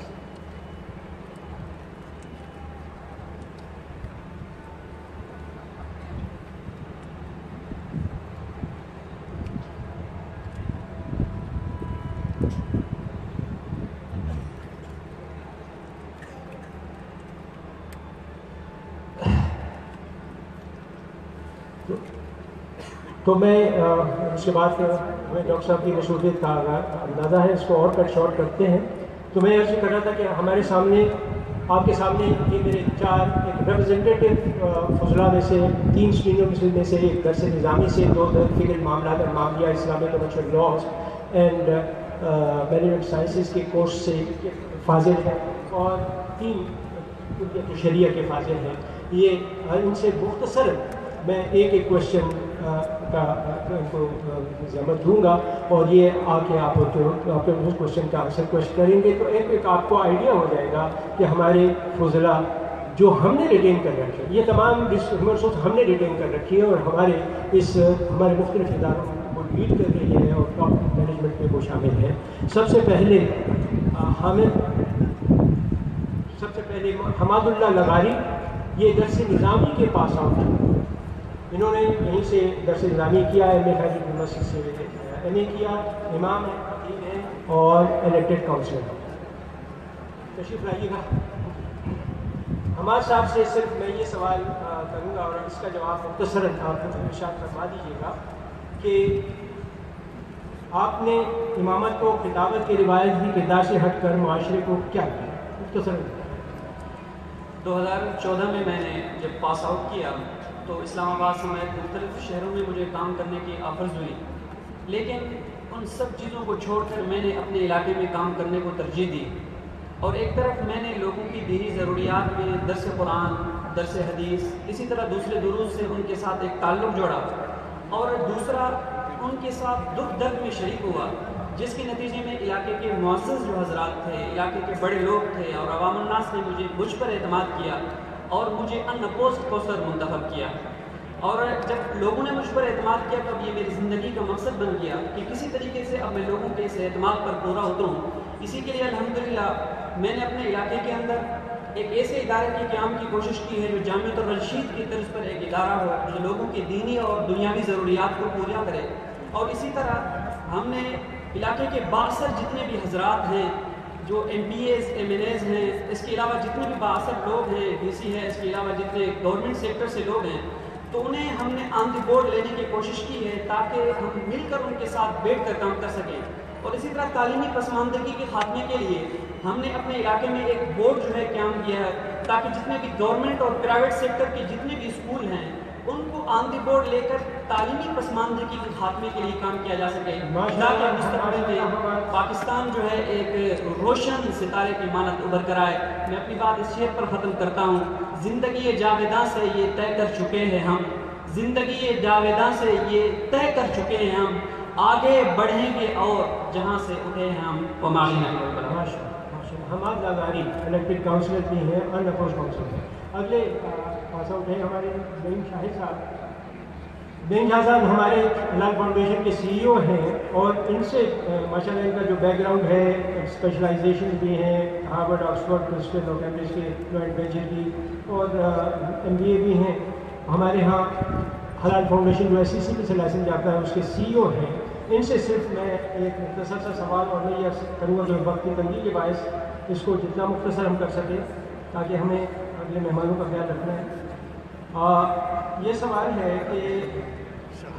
تو میں اس کے بعد ہمیں ڈاکٹر صاحب کی مصروفیت کا اندازہ ہے، اس کو اور کٹ شارٹ کرتے ہیں۔ تو میں ایسے کر رہا تھا کہ ہمارے سامنے، آپ کے سامنے یہ میرے چار ایک ریپرزنٹیو فضلہ میں سے، تین اسٹرینوں میں سے، ایک درس نظامی سے، دو فکر معاملات اور معاملہ اسلامی commercial laws and management sciences کے کورس سے فاضل ہیں۔ اور تین شریعہ کے فاضل ہیں۔ یہ ان سے مختصر میں ایک ایک کوشچن کا زحمت دوں گا اور یہ آ کے آپ اس کوشچن کا آنسر کوشچن کریں گے تو ایک ایک آپ کو آئیڈیا ہو جائے گا کہ ہمارے فضلہ جو ہم نے ریٹین کر رکھے یہ تمام ریسورس ہم نے ریٹین کر رکھی ہے اور ہمارے اس، ہمارے مختلف اداروں کو لیڈ کر رہی ہے اور ٹاپ مینجمنٹ میں وہ شامل ہے سب سے پہلے حامد، سب سے پہلے حماد اللہ لغاری، یہ درس نظامی کے پاس آؤٹ انہوں نے یہیں سے درس نظامی کیا ایم اے خیری یونیورسٹی سے ایم اے کیا، امام ہے خطیب ہے اور الیکٹڈ کاؤنسلر تشریف لائیے گا۔ ہمارے صاحب سے صرف میں یہ سوال کروں گا اور اس کا جواب مختصر آپ کو ارشاد فرما دیجیے گا کہ آپ نے امامت کو خطابت کے روایت کی کردار سے ہٹ کر معاشرے کو کیا کیا؟ مختصر دو ہزار چودہ میں میں نے جب پاس آؤٹ کیا تو اسلام آباد سمیت مختلف شہروں میں مجھے کام کرنے کی آفرز ہوئی۔ لیکن ان سب چیزوں کو چھوڑ کر میں نے اپنے علاقے میں کام کرنے کو ترجیح دی۔ اور ایک طرف میں نے لوگوں کی دینی ضروریات میں درس قرآن، درس حدیث، اسی طرح دوسرے دروس سے ان کے ساتھ ایک تعلق جوڑا۔ اور دوسرا، ان کے ساتھ دکھ درد میں شریک ہوا، جس کے نتیجے میں علاقے کے معزز جو حضرات تھے، علاقے کے بڑے لوگ تھے اور عوام الناس نے مجھے مجھ پر اعتماد کیا۔ اور مجھے ان پوسٹ کوسر منتخب کیا۔ اور جب لوگوں نے مجھ پر اعتماد کیا تو اب یہ میری زندگی کا مقصد بن گیا کہ کسی طریقے سے اب میں لوگوں کے اس اعتماد پر پورا اتروں۔ اسی کے لیے الحمدللہ، میں نے اپنے علاقے کے اندر ایک ایسے ادارے کے قیام کی کوشش کی ہے جو جامعۃ الرشید کی طرز پر ایک ادارہ ہو، جو لوگوں کی دینی اور دنیاوی ضروریات کو پورا کرے۔ اور اسی طرح ہم نے علاقے کے باثر جتنے بھی حضرات ہیں جو M P As M N As ہیں، اس کے علاوہ جتنے بھی باثر لوگ ہیں ڈی سی ہے اس کے علاوہ جتنے گورنمنٹ سیکٹر سے لوگ ہیں، تو انہیں ہم نے آن دی بورڈ لینے کی کوشش کی ہے تاکہ ہم مل کر ان کے ساتھ بیٹھ کر کام کر سکیں۔ اور اسی طرح تعلیمی پسماندگی کے خاتمے کے لیے ہم نے اپنے علاقے میں ایک بورڈ جو ہے قیام کیا ہے، تاکہ جتنے بھی گورنمنٹ اور پرائیویٹ سیکٹر کے جتنے بھی اسکول ہیں ان کو آن دی بورڈ لے کر تعلیمی پسماندگی کے خاتمے کے لیے کام کیا جا سکے۔ تاکہ مستقبل میں پاکستان جو ہے ایک روشن ستارے کی مانت ابھر کر آئے۔ میں اپنی بات اس شعر پر ختم کرتا ہوں۔ زندگی جاویداں سے یہ طے کر چکے ہیں ہم۔ زندگی جاویداں سے یہ طے کر چکے ہیں ہم۔ آگے بڑھیں گے اور جہاں سے اٹھے ہیں ہم۔ ہم آج الیکٹڈ کاؤنسلر بھی ہیں ان اپوز کاؤنسلر اگلے پاس آؤٹ ہیں ہمارے بین شاہد صاحب بین شاہ صاحب ہمارے لال فاؤنڈیشن کے سی ای او ہیں اور ان سے ماشاء اللہ ان کا جو بیک گراؤنڈ ہے اسپیشلائزیشن بھی ہیں ہارورڈ آکسفورڈ کرسٹل اور کیمبرج کے جوائنٹ وینچر کی اور ایم بی اے بھی ہیں۔ ہمارے ہاں حلال فاؤنڈیشن جو ایس سی سی پی سے لائسنس جاتا ہے، اس کے سی ای او ہیں۔ ان سے صرف میں ایک مختصر سا سوال اور میں یہ کروں گا جو وقت کی تنگی کے باعث اس کو جتنا مختصر ہم کر سکیں تاکہ ہمیں اگلے مہمانوں کا خیال رکھنا ہے۔ یہ سوال ہے کہ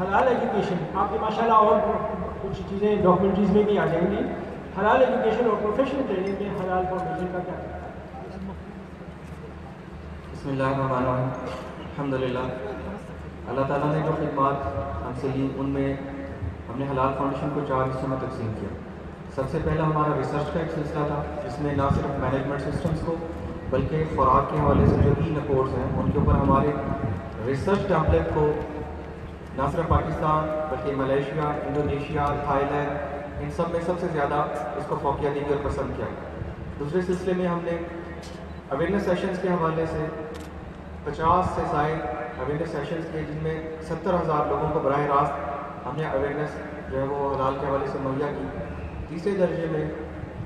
حلال ایجوکیشن آپ کے ماشاء اللہ اور کچھ چیزیں ڈاکومنٹریز میں بھی آ جائیں گی۔ حلال ایجوکیشن اور پروفیشنل ٹریننگ میں حلال فاؤنڈیشن کا کیا؟ بسم اللہ الرحمن الرحیم۔ الحمد للہ اللہ تعالیٰ نے جو خدمات ہم سے لی، ان میں ہم نے حلال فاؤنڈیشن کو چار حصوں میں تقسیم کیا۔ سب سے پہلا ہمارا ریسرچ کا ایک سلسلہ تھا، جس میں نہ صرف مینجمنٹ سسٹمز کو بلکہ خوراک کے حوالے سے جو ای نکورس ہیں، ان کے اوپر ہمارے ریسرچ ٹیمپلیٹ کو نہ صرف پاکستان بلکہ ملیشیا، انڈونیشیا تھائی لینڈ ان سب میں سب سے زیادہ اس کو فوقیہ دی اور پسند کیا۔ دوسرے سلسلے میں ہم نے اویئرنیس سیشنز کے حوالے سے پچاس سے زائد اویئرنیس سیشنز کے جن میں ستر ہزار لوگوں کو براہ راست ہم نے اویئرنیس جو ہے وہ حلال کے حوالے سے مہیا کی۔ تیسرے درجے میں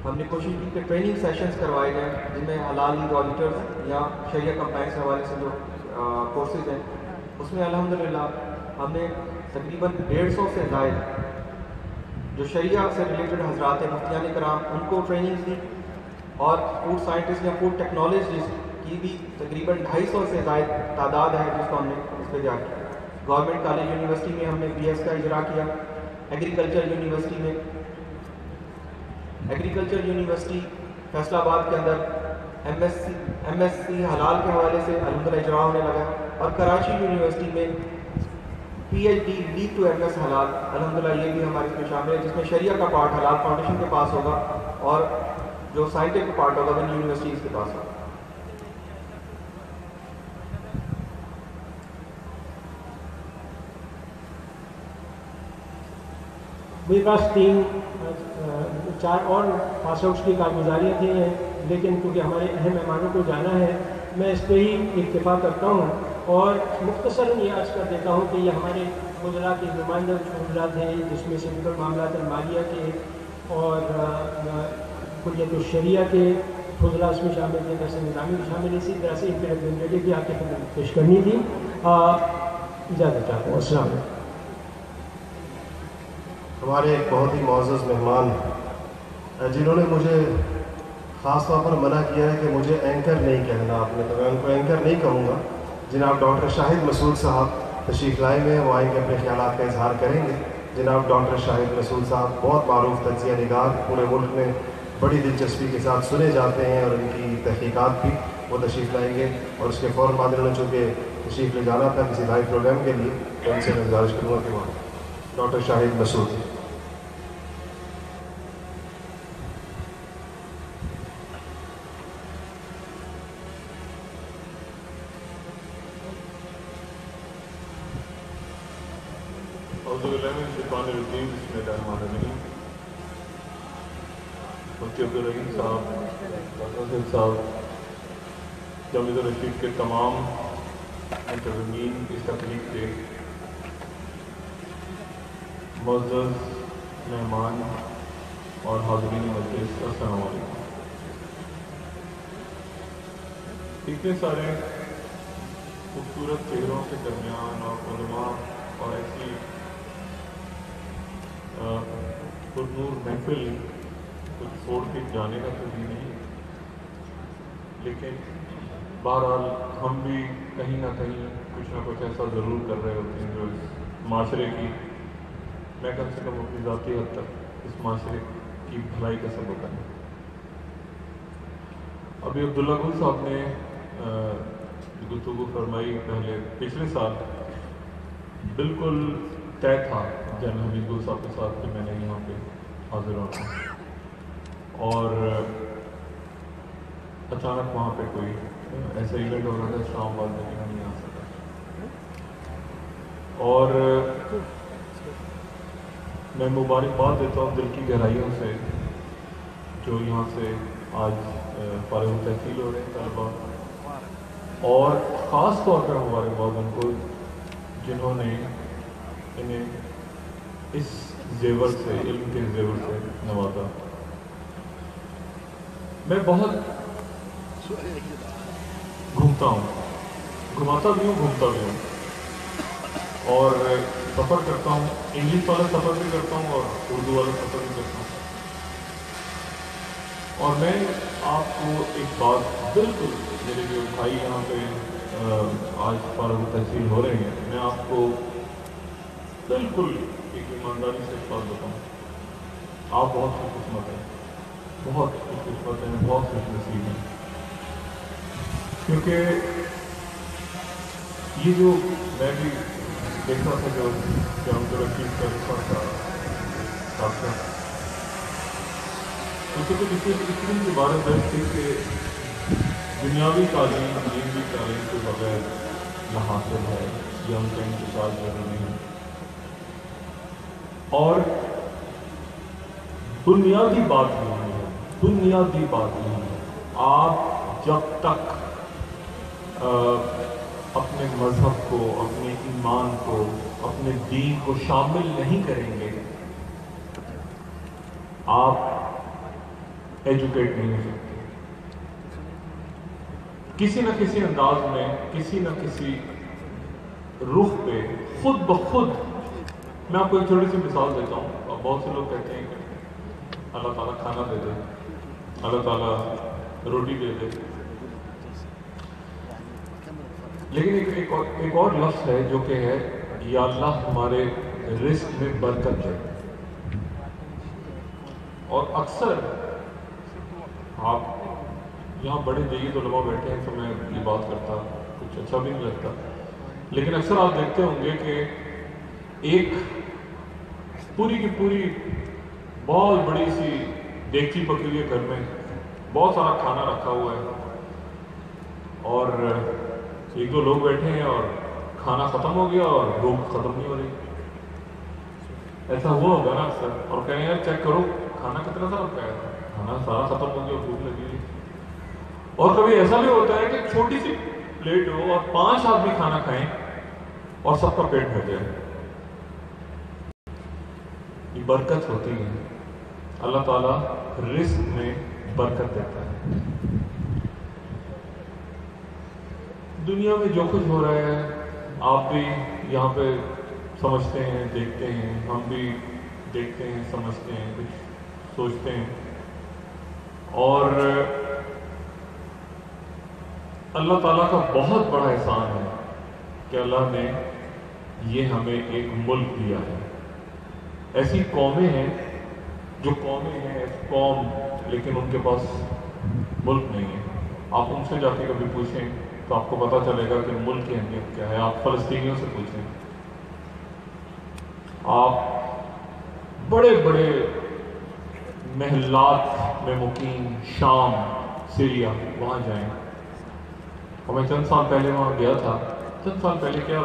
ہم نے کوشش کی کہ ٹریننگ سیشنز کروائے جائیں، جن میں حلال لیگ آڈیٹرز یا شریعہ کمپلائنس کے حوالے سے جو کورسز ہیں، اس میں الحمدللہ ہم نے تقریباً ڈیڑھ سو سے زائد جو شریعہ سے ریلیٹڈ حضرات ہیں مفتیان کرام، ان کو ٹریننگز دی اور فوڈ سائنٹسٹ یا فوڈ ٹیکنالوجسٹ کی بھی تقریباً ڈھائی سو سے زائد تعداد ہے جس کو ہم نے اس پہ جا کیا۔ گورنمنٹ کالج یونیورسٹی میں ہم نے بی ایس کا اجرا کیا ایگریکلچر یونیورسٹی میں ایگریکلچر یونیورسٹی فیصل آباد کے اندر M S C M S C حلال کے حوالے سے الحمد للہ اجرا ہونے لگا اور کراچی یونیورسٹی میں P H D lead to M S حلال الحمد للہ یہ بھی ہمارے اس میں شامل ہے، جس میں شریعہ کا پارٹ حلال فاؤنڈیشن کے پاس ہوگا اور جو سائنٹفک پارٹ ہوگا، وہ یونیورسٹیز کے پاس ہوگا۔ میرے پاس تین چار اور پاس آؤٹس کی کارگزاریاں تھیں لیکن کیونکہ ہمارے اہم مہمانوں کو جانا ہے، میں اس پہ ہی اکتفا کرتا ہوں اور مختصر یہ عرض کر دیتا ہوں کہ یہ ہمارے وزراء کے نمائندہ حضرات ہیں جس میں سے معاملات المالیہ کے اور کلیت الشریعہ کے حضرات اس میں شامل تھے جیسے نظامی بھی شامل اسی طرح سے ایک بھی آپ کے خدمت پیش کرنی تھی۔ اجازت چاہتا ہوں۔ السلام علیکم۔ ہمارے ایک بہت ہی معزز مہمان جنہوں نے مجھے خاص طور پر منع کیا ہے کہ مجھے اینکر نہیں کہنا، آپ نے تو میں ان کو اینکر نہیں کہوں گا۔ جناب ڈاکٹر شاہد مسعود صاحب تشریف لائے ہوئے ہیں، وہ آئیں گے اپنے خیالات کا اظہار کریں گے۔ جناب ڈاکٹر شاہد مسعود صاحب بہت معروف تجزیہ نگار، پورے ملک میں بڑی دلچسپی کے ساتھ سنے جاتے ہیں اور ان کی تحقیقات بھی وہ تشریف لائیں گے۔ اور اس کے فوراً بعد انہوں نے چونکہ تشریف لے جانا تھا کسی لائیو پروگرام کے لیے، تو ان سے میں گزارش کروں گا کہ وہ ڈاکٹر شاہد مسعود۔ مفتی صاحب، ڈاکٹر صاحب، جامع رشید کے تمام منتظمین اس تقریب کے معزز، مہمان اور حاضرین مجلس، السلام علیکم۔ اتنے سارے خوبصورت چہروں کے درمیان اور علماء اور ایسی پرنور محفل کچھ چھوڑ کے جانے کا تو بھی نہیں۔ لیکن بہرحال ہم بھی کہیں نہ کہیں کچھ نہ کچھ ایسا ضرور کر رہے ہوتے ہیں جو اس معاشرے کی، میں کم سے کم اپنی ذاتی حد تک اس معاشرے کی بھلائی کا سبب ہے ابھی عبداللہ گل صاحب نے گفتگو فرمائی پہلے پچھلے سال۔ بالکل طے تھا جنرل حمید گل صاحب کے ساتھ کہ میں نے یہاں پہ حاضر ہونا۔ اور اچانک وہاں پہ کوئی ایسا ایونٹ ہو رہا تھا شام بعد میں نہیں آ سکا۔ اور میں مبارکباد دیتا ہوں دل کی گہرائیوں سے جو یہاں سے آج فارغ تحصیل ہو رہے ہیں طلبا اور خاص طور پر مبارکباد ان کو، جنہوں نے انہیں اس زیور سے، علم کے زیور سے نوازا۔ میں بہت گھومتا ہوں۔ گھماتا بھی ہوں، گھومتا بھی ہوں۔ اور سفر کرتا ہوں، انگلش والا سفر بھی کرتا ہوں اور اردو والا سفر بھی کرتا ہوں۔ اور میں آپ کو ایک بات بالکل میرے جو بھائی یہاں پہ آج فارغ تحصیل ہو رہے ہیں، میں آپ کو بالکل ایک ایمانداری سے ایک بات بتاؤں۔ آپ بہت خوش قسمت ہیں۔ بہت خوش قسمت ہیں بہت خوش نصیب ہیں کیونکہ یہ جو میں بھی دیکھتا تھا، جو جام تو رشید کا رسا تھا ڈاکٹر اسے تو کسی اتنی کی عبارت درج تھی کہ دنیاوی تعلیم دینوی تعلیم کے بغیر نہ حاصل ہے، یا ان کا انتظار ضروری ہے اور بنیادی بات یہ ہے بنیادی بات ہے آپ جب تک اپنے مذہب کو، اپنے ایمان کو، اپنے دین کو شامل نہیں کریں گے، آپ ایجوکیٹ نہیں ہو سکتے۔ کسی نہ کسی انداز میں، کسی نہ کسی رخ پہ، خود بخود، میں آپ کو ایک چھوٹی سی مثال دیتا ہوں۔ اور بہت سے لوگ کہتے ہیں کہ اللہ تعالیٰ کھانا دے دے۔ اللہ تعالیٰ روٹی دے دے۔ لیکن ایک ایک اور ایک اور لفظ ہے جو کہ ہے یا اللہ ہمارے رزق میں برکت دے۔ اور اکثر آپ یہاں بڑے جیت علماء بیٹھے ہیں تو میں یہ بات کرتا، کچھ اچھا بھی نہیں لگتا۔ لیکن اکثر آپ دیکھتے ہوں گے کہ ایک پوری کی پوری بہت بڑی سی دیکھی پکی ہوئی ہے گھر میں۔ بہت سارا کھانا رکھا ہوا ہے۔ اور ایک دو لوگ بیٹھے ہیں اور کھانا ختم ہو گیا اور بھوک ختم نہیں ہو رہی۔ ایسا ہوا ہوگا نا اکثر اور کہیں یار چیک کرو، کھانا کتنا سا رکھا ہے۔ کھانا سارا ختم ہو گیا، بھوک لگی ہوئی اور کبھی ایسا بھی ہوتا ہے کہ چھوٹی سی پلیٹ ہو اور پانچ آدمی کھانا کھائیں اور سب کا پیٹ بھر جائے۔ یہ برکت ہوتی ہے۔ اللہ تعالیٰ رزق میں برکت دیتا ہے۔ دنیا میں جو کچھ ہو رہا ہے، آپ بھی یہاں پہ سمجھتے ہیں، دیکھتے ہیں، ہم بھی دیکھتے ہیں، سمجھتے ہیں، کچھ سوچتے ہیں۔ اور اللہ تعالیٰ کا بہت بڑا احسان ہے کہ اللہ نے یہ ہمیں ایک ملک دیا ہے۔ ایسی قومیں ہیں جو قومیں ہیں، قوم، لیکن ان کے پاس ملک نہیں ہے۔ آپ ان سے جا کے کبھی پوچھیں تو آپ کو پتا چلے گا کہ ملک کی اہمیت کیا ہے۔ آپ فلسطینیوں سے پوچھیں۔ آپ بڑے بڑے محلات میں مقیم شام، سیریا، وہاں جائیں۔ اور میں چند سال پہلے وہاں گیا تھا۔ چند سال پہلے کیا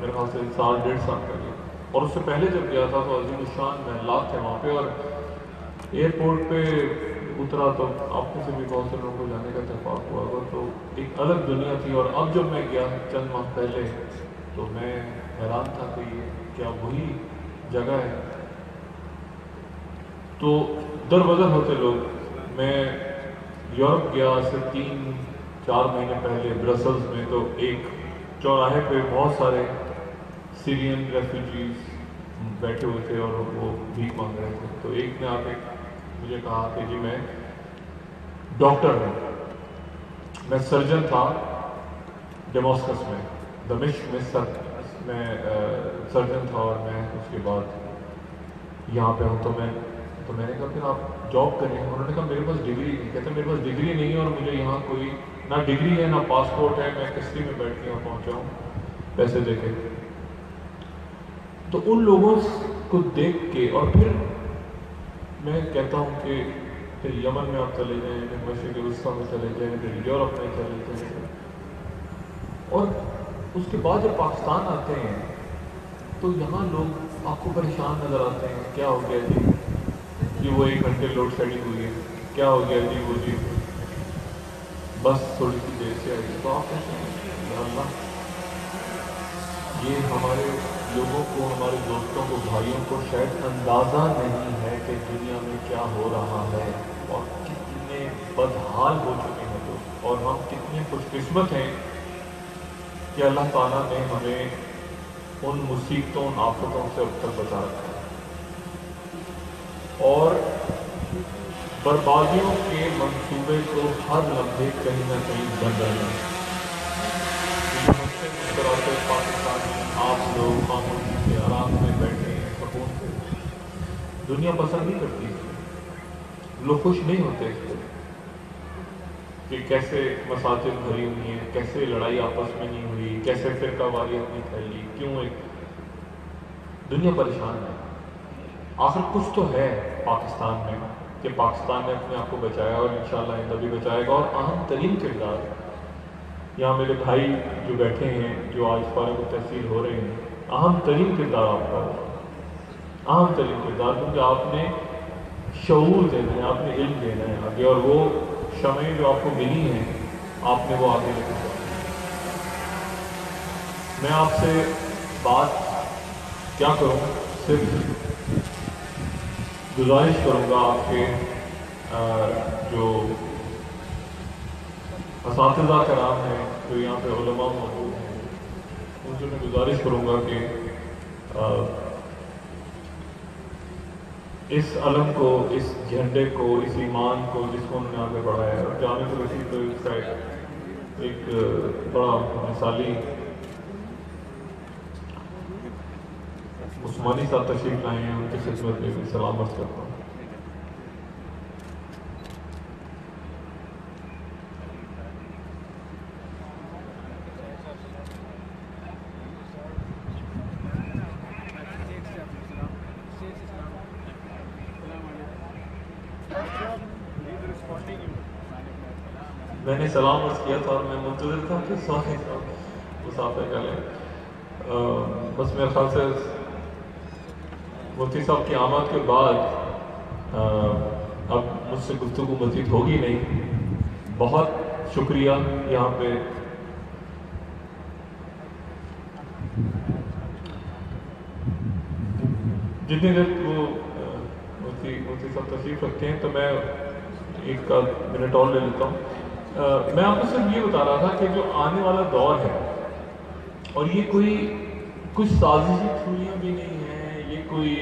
میرے خیال سے سال، ڈیڑھ سال پہلے۔ اور اس سے پہلے جب گیا تھا تو عظیم الشان محلات تھے وہاں پہ۔ اور ایئرپورٹ پہ اترا تو آپ میں سے بھی بہت سے لوگوں کو جانے کا اتفاق ہوا۔ تھا تو ایک الگ دنیا تھی اور اب جب میں گیا چند ماہ پہلے تو میں حیران تھا کہ یہ کیا وہی جگہ ہے۔ تو در بدر ہوتے لوگ، میں یورپ گیا سے تین، چار مہینے پہلے برسلز میں تو ایک چوراہے پہ بہت سارے سیرین ریفیوجیز بیٹھے ہوئے تھے اور وہ بھیک مانگ رہے تھے۔ تو ایک نے آ کے مجھے کہا کہ جی میں ڈاکٹر ہوں۔ میں سرجن تھا ڈیموسکس میں، دمشق میں سر، میں سرجن تھا اور میں اس کے بعد یہاں پہ ہوں۔ تو میں تو میں نے کہا پھر آپ جاب کریں۔ انہوں نے کہا میرے پاس ڈگری نہیں کہتے میرے پاس ڈگری نہیں ہے اور مجھے یہاں کوئی نہ ڈگری ہے نہ پاسپورٹ ہے۔ میں کشتی میں بیٹھ کے یہاں پہنچا ہوں پیسے دے کے۔ تو ان لوگوں کو دیکھ کے اور پھر میں کہتا ہوں کہ پھر یمن میں آپ چلے جائیں پھر مشرق وسطیٰ میں چلے جائیں پھر یورپ میں چلے جائیں اور اس کے بعد جب پاکستان آتے ہیں تو یہاں لوگ آپ کو پریشان نظر آتے ہیں کیا ہو گیا جی یہ وہ ایک گھنٹے لوڈ شیڈنگ ہوئی ہے کیا ہو گیا جی وہ جی بس تھوڑی سی دیر سے آئی تو آپ کہتے ہیں اللہ یہ ہمارے لوگوں کو، ہمارے دوستوں کو، بھائیوں کو شاید اندازہ نہیں ہے کہ دنیا میں کیا ہو رہا ہے اور کتنے بدحال ہو چکے ہیں لوگ اور ہم کتنے خوش قسمت ہیں کہ اللہ تعالیٰ نے ہمیں ان مصیبتوں ان آفتوں سے اب تک بچا رکھا ہے۔ اور بربادیوں کے منصوبے کو ہر لمحے کہیں نہ کہیں بن رہنا پاکستان میں آپ لوگ خاموشی سے آرام سے بیٹھے ہیں سکون سے دنیا پسند نہیں کرتی۔ لوگ خوش نہیں ہوتے۔ اس کو کہ کیسے مساجد بھری ہوئی ہیں، کیسے لڑائی آپس میں نہیں ہوئی، کیسے فرقہ واریت نہیں پھیلی، کیوں ایک دنیا پریشان ہے۔ آخر کچھ تو ہے پاکستان میں کہ پاکستان نے اپنے آپ کو بچایا اور انشاءاللہ آئندہ بھی بچائے گا اور اہم ترین کردار یہاں میرے بھائی جو بیٹھے ہیں، جو آج فارغ و تحصیل ہو رہے ہیں، اہم ترین کردار آپ کا اہم ترین کردار، کیونکہ آپ نے شعور دینا ہے، آپ نے علم دینا ہے آگے، اور وہ شمعیں جو آپ کو ملی ہیں، آپ نے وہ آگے لے کے میں آپ سے بات کیا کروں؟ صرف گزارش کروں گا آپ کے جو اساتذہ کرام ہیں جو یہاں پہ علماء موجود ہیں، ان سے میں گزارش کروں گا کہ اس علم کو، اس جھنڈے کو، اس ایمان کو، جس کو انہوں نے آگے بڑھایا ہے، اور جامع رسید تو اس کا ایک بڑا مثالی عثمانی صاحب تشریف لائے ہیں، ان کی خدمت میں بھی سلامت کرتا ہوں میں نے سلام عرض کیا تھا اور میں منتظر تھا کہ سوری مسافر کر لیں۔ بس میرے خیال سے مفتی صاحب کی آمد کے بعد اب مجھ سے گفتگو مزید ہوگی نہیں۔ بہت شکریہ یہاں پہ۔ جتنی دیر وہ مفتی مفتی صاحب تشریف رکھتے ہیں، تو میں ایک کا منٹ اور لے لیتا ہوں۔ میں آپ کو صرف یہ بتا رہا تھا کہ جو آنے والا دور ہے، اور یہ کوئی کچھ سازشی چھوڑیاں بھی نہیں ہیں، یہ کوئی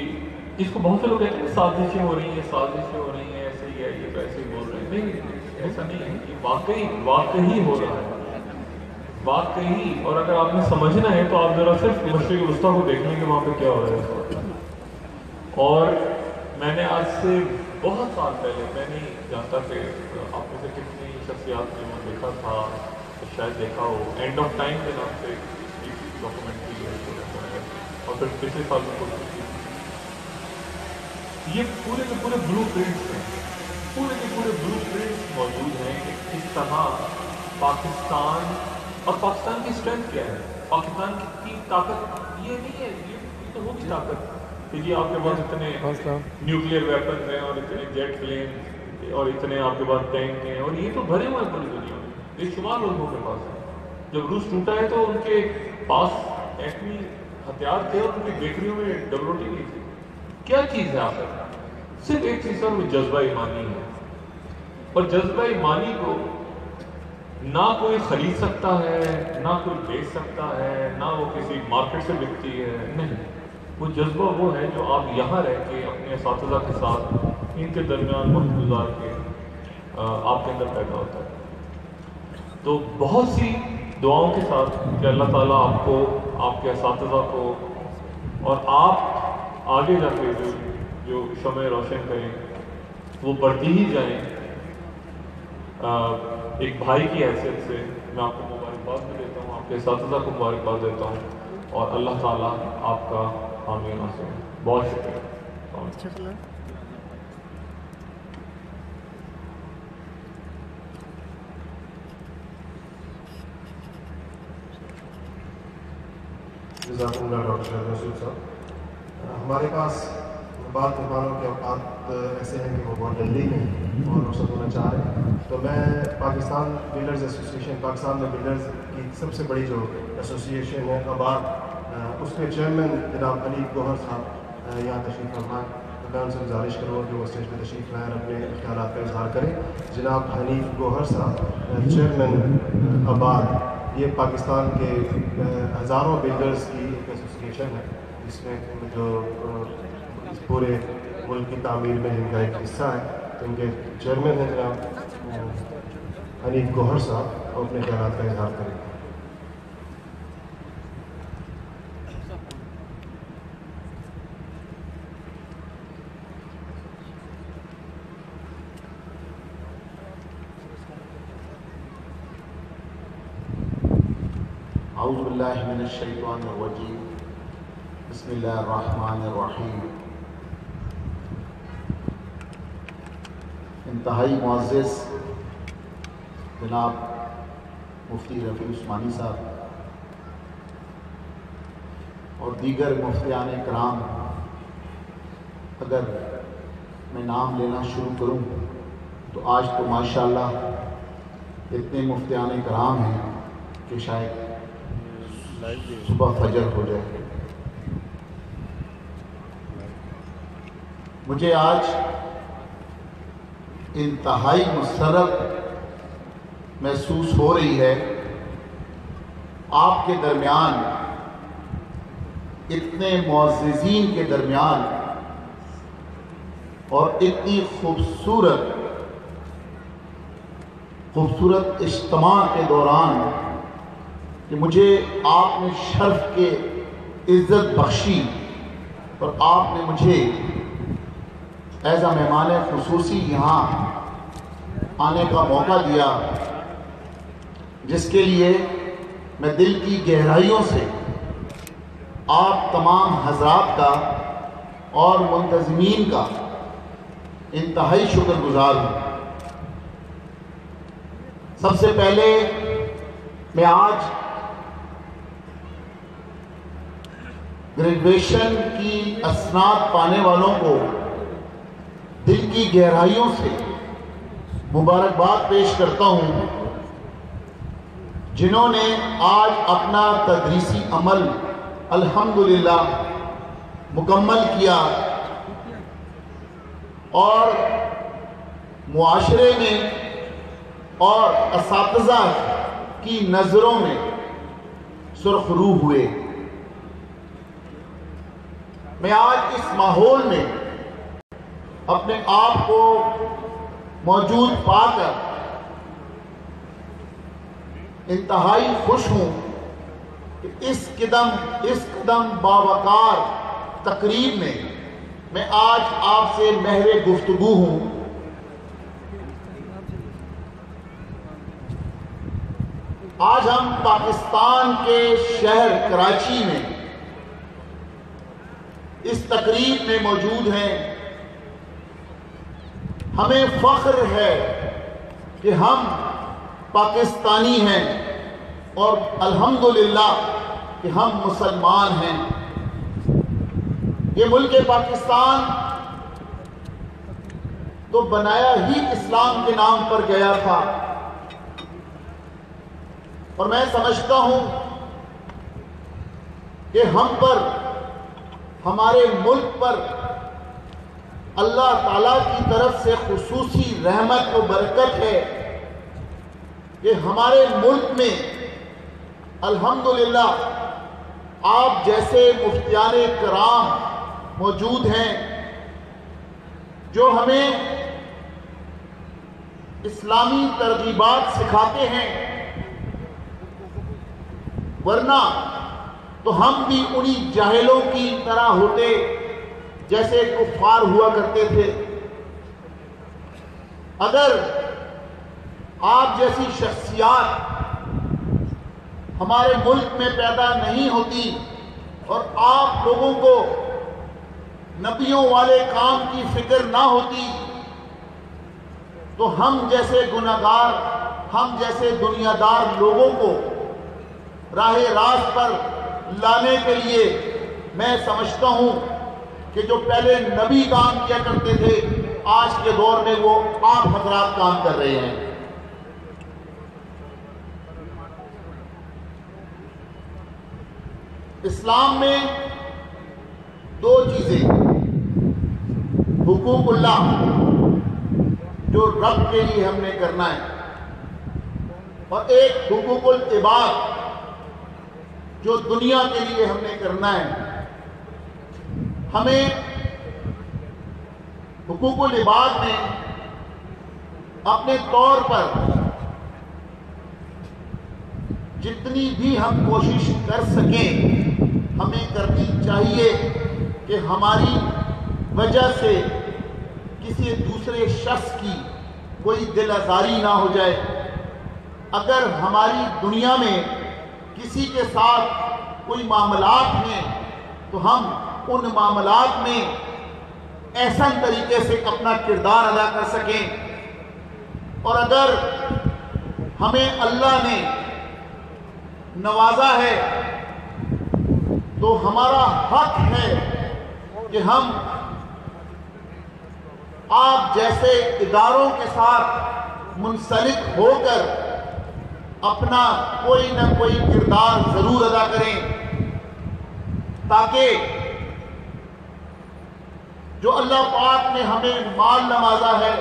اس کو بہت سے لوگ کہتے ہیں سازشیں ہو رہی ہیں، سازشیں ہو رہی ہیں، ایسے ہی ہے، یہ تو ایسے ہی بول رہے ہیں۔ نہیں، ایسا نہیں ہے یہ واقعی واقعی ہو رہا ہے۔ واقعی، اور اگر آپ نے سمجھنا ہے تو آپ ذرا صرف مشرق وسطیٰ کو دیکھ لیں کہ وہاں پہ کیا ہو رہا ہے۔ اور میں نے آج سے بہت سال پہلے، میں نہیں جانتا کہ آپ میں سے کتنی شخصیات نے وہاں دیکھا تھا شاید دیکھا ہو۔ اینڈ آف ٹائم کے نام سے ڈاکومنٹری ہے اور پھر پچھلے سال میں کوشش کی یہ پورے کے پورے بلو پرنٹس ہیں۔ پورے کے پورے بلو پرنٹس موجود ہیں کہ کس طرح پاکستان اور پاکستان کی اسٹرینتھ کیا ہے؟ پاکستان کی طاقت یہ نہیں ہے یہ تو ہوگی طاقت۔ کہ جی آپ کے پاس اتنے نیوکلیر ویپنز ہیں اور اتنے جیٹ پلین اور اتنے آپ کے پاس ٹینک ہیں اور یہ تو بھرے ہوئے ہیں پوری دنیا میں۔ بے شمار لوگوں کے پاس ہے جب روس ٹوٹا ہے تو ان کے پاس ایٹمی ہتھیار تھے اور ان کی بیکریوں میں ڈبل روٹی نہیں تھی۔ کیا چیز ہے آخر؟ صرف ایک چیز سر وہ جذبہ ایمانی ہے۔ اور جذبہ ایمانی کو نہ کوئی خرید سکتا ہے، نہ کوئی بیچ سکتا ہے، نہ وہ کسی مارکیٹ سے بکتی ہے۔ نہیں، وہ جذبہ وہ ہے جو آپ یہاں رہ کے اپنے اساتذہ کے ساتھ ان کے درمیان وقت گزار کے آپ کے اندر پیدا ہوتا ہے۔ تو بہت سی دعاؤں کے ساتھ کہ اللہ تعالیٰ آپ کو، آپ کے اساتذہ کو اور آپ آگے جا کے جو جو شمع روشن کریں، وہ بڑھتی ہی جائیں۔ ایک بھائی کی حیثیت سے میں آپ کو مبارکباد بھی دیتا ہوں، آپ کے اساتذہ کو مبارکباد دیتا ہوں اور اللہ تعالیٰ آپ کا حامی ناصر بہت شکریہ۔ جزاک اللہ ڈاکٹر شاہد مسعود صاحب ہمارے پاس بعض مہمانوں کے اوقات ایسے ہیں کہ وہ بہت جلدی ہیں اور رخصت ہونا چاہ رہے ہیں۔ تو میں پاکستان بلڈرز ایسوسیشن پاکستان میں بلڈرز کی سب سے بڑی جو ایسوسیشن ہے آباد اس کے چیئرمین جناب علی گوہر صاحب، یہاں تشریف فرمائیں میں ان سے گزارش کروں گا کہ وہ اسٹیج پہ تشریف لائیں اپنے خیالات کا اظہار کریں۔ جناب حنیف گوہر صاحب چیئرمین آباد یہ پاکستان کے ہزاروں بلڈرز کی ایک ایسوسیشن ہے، جس میں جو، اس پورے ملک کی تعمیر میں جن کا ایک حصہ ہے۔ ان کے چیئرمین ہیں جناب حنیف گوہر صاحب وہ اپنے خیالات کا اظہار کریں۔ گے باللہ من الشیطان الرجیم بسم اللہ الرحمن الرحیم انتہائی معزز جناب مفتی رفیع عثمانی صاحب اور دیگر مفتیان کرام اگر میں نام لینا شروع کروں تو آج تو ماشاءاللہ اتنے مفتیان کرام ہیں کہ شاید صبح فجر ہو جائے مجھے آج انتہائی مسرت محسوس ہو رہی ہے آپ کے درمیان اتنے معززین کے درمیان اور اتنی خوبصورت خوبصورت اجتماع کے دوران کہ مجھے آپ نے شرف کے عزت بخشی اور آپ نے مجھے ایز اے مہمان خصوصی یہاں آنے کا موقع دیا جس کے لیے میں دل کی گہرائیوں سے آپ تمام حضرات کا اور منتظمین کا انتہائی شکر گزار ہوں۔ سب سے پہلے میں آج گریجویشن کی اسناد پانے والوں کو دل کی گہرائیوں سے مبارکباد پیش کرتا ہوں، جنہوں نے آج اپنا تدریسی عمل الحمدللہ مکمل کیا اور معاشرے میں اور اساتذہ کی نظروں میں سرخرو ہوئے۔ میں آج اس ماحول میں اپنے آپ کو موجود پا کر انتہائی خوش ہوں کہ اس قدم اس قدم باوقار تقریب میں میں آج آپ سے مہر گفتگو ہوں۔ آج ہم پاکستان کے شہر کراچی میں اس تقریب میں موجود ہیں۔ ہمیں فخر ہے کہ ہم پاکستانی ہیں اور الحمدللہ کہ ہم مسلمان ہیں۔ یہ ملک پاکستان تو بنایا ہی اسلام کے نام پر گیا تھا۔ اور میں سمجھتا ہوں کہ ہم پر ہمارے ملک پر اللہ تعالیٰ کی طرف سے خصوصی رحمت و برکت ہے کہ ہمارے ملک میں الحمدللہ آپ جیسے مفتیان کرام موجود ہیں جو ہمیں اسلامی ترغیبات سکھاتے ہیں، ورنہ تو ہم بھی انہی جاہلوں کی طرح ہوتے جیسے کفار ہوا کرتے تھے۔ اگر آپ جیسی شخصیات ہمارے ملک میں پیدا نہیں ہوتی اور آپ لوگوں کو نبیوں والے کام کی فکر نہ ہوتی، تو ہم جیسے گناہگار، ہم جیسے دنیا دار لوگوں کو راہ راست پر لانے کے لیے میں سمجھتا ہوں کہ جو پہلے نبی کام کیا کرتے تھے، آج کے دور میں وہ آپ حضرات کام کر رہے ہیں۔ اسلام میں دو چیزیں۔ حقوق اللہ، جو رب کے لیے ہم نے کرنا ہے۔ اور ایک حقوق العباد۔ جو دنیا کے لیے ہم نے کرنا ہے، ہمیں حقوق العباد میں اپنے طور پر جتنی بھی ہم کوشش کر سکیں، ہمیں کرنی چاہیے کہ ہماری وجہ سے کسی دوسرے شخص کی کوئی دل آزاری نہ ہو جائے۔ اگر ہماری دنیا میں کسی کے ساتھ کوئی معاملات ہیں، تو ہم ان معاملات میں احسن طریقے سے اپنا کردار ادا کر سکیں۔ اور اگر ہمیں اللہ نے نوازا ہے، تو ہمارا حق ہے کہ ہم آپ جیسے اداروں کے ساتھ منسلک ہو کر اپنا کوئی نہ کوئی کردار ضرور ادا کریں۔ تاکہ جو اللہ پاک نے ہمیں مال نوازا ہے،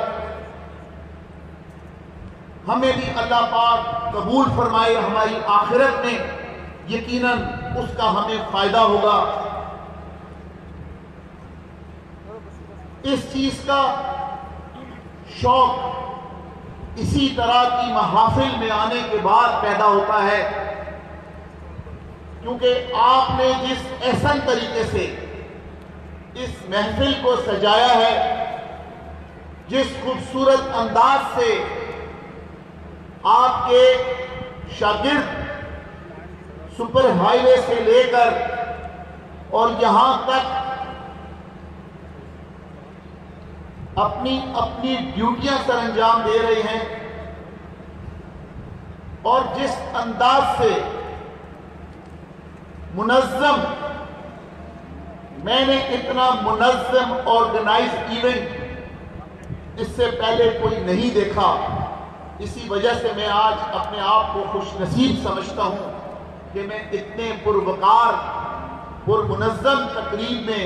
ہمیں بھی اللہ پاک قبول فرمائے، ہماری آخرت میں یقیناً اس کا ہمیں فائدہ ہوگا۔ اس چیز کا شوق اسی طرح کی محافل میں آنے کے بعد پیدا ہوتا ہے۔ کیونکہ آپ نے جس احسن طریقے سے اس محفل کو سجایا ہے، جس خوبصورت انداز سے آپ کے شاگرد سپر ہائی وے سے لے کر اور یہاں تک اپنی اپنی ڈیوٹیاں سر انجام دے رہے ہیں اور جس انداز سے منظم میں نے اتنا منظم آرگنائز ایونٹ اس سے پہلے کوئی نہیں دیکھا، اسی وجہ سے میں آج اپنے آپ کو خوش نصیب سمجھتا ہوں کہ میں اتنے پروکار پر منظم تقریب میں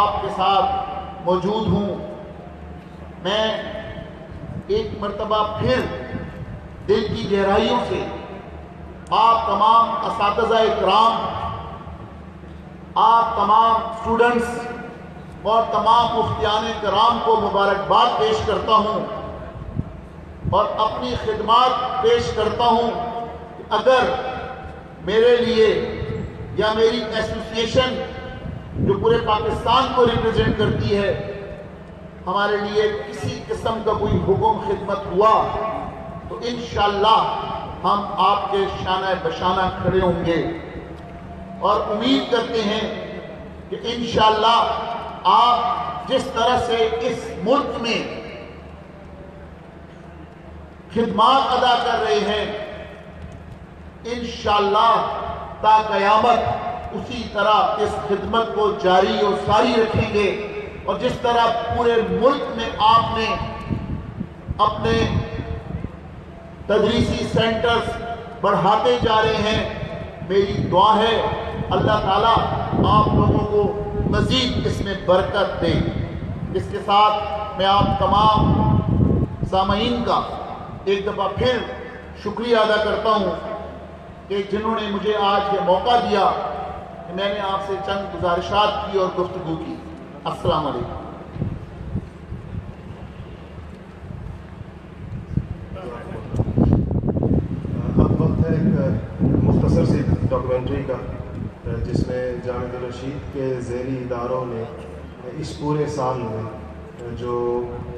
آپ کے ساتھ موجود ہوں۔ میں ایک مرتبہ پھر دل کی گہرائیوں سے آپ تمام اساتذہ اکرام، آپ تمام سٹوڈنٹس اور تمام مفتیان کرام کو مبارکباد پیش کرتا ہوں اور اپنی خدمات پیش کرتا ہوں اگر میرے لیے یا میری ایسوسیشن جو پورے پاکستان کو ریپرزینٹ کرتی ہے ہمارے لیے کسی قسم کا کوئی حکم خدمت ہوا، تو انشاءاللہ ہم آپ کے شانہ بشانہ کھڑے ہوں گے۔ اور امید کرتے ہیں کہ انشاءاللہ آپ جس طرح سے اس ملک میں خدمات ادا کر رہے ہیں، انشاءاللہ تا قیامت اسی طرح اس خدمت کو جاری اور ساری رکھیں گے۔ اور جس طرح پورے ملک میں آپ نے اپنے تدریسی سینٹرز بڑھاتے جا رہے ہیں، میری دعا ہے، اللہ تعالیٰ آپ لوگوں کو مزید اس میں برکت دے۔ اس کے ساتھ میں آپ تمام سامعین کا ایک دفعہ پھر شکریہ ادا کرتا ہوں کہ جنہوں نے مجھے آج یہ موقع دیا کہ میں نے آپ سے چند گزارشات کی اور گفتگو کی۔ السلام علیکم۔ اب وقت ہے ایک مختصر سی ڈاکومنٹری کا، جس میں جامع رشید کے ذیلی اداروں نے اس پورے سال میں جو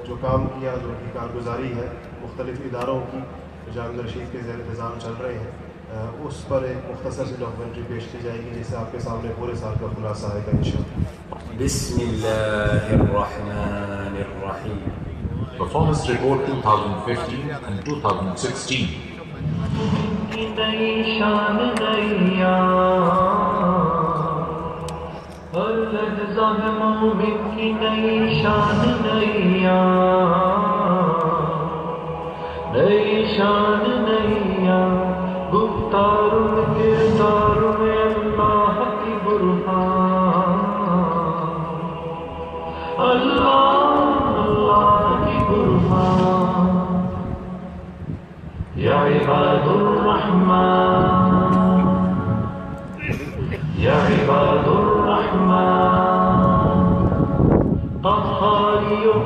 جو کام کیا، جو ان کی کارگزاری ہے، مختلف اداروں کی جامع رشید کے زیر انتظام چل رہے ہیں اس پر ایک مختصر سی ڈاکومنٹری پیش کی جائے گی جسے آپ کے سامنے پورے سال کا خلاصہ آئے گا انشاءاللہ۔ بسم اللہ الرحمن الرحیم۔ Performance Report 2015 and 2016 نئی شان نئی شان۔ الرحمن. يا عباد الرحمن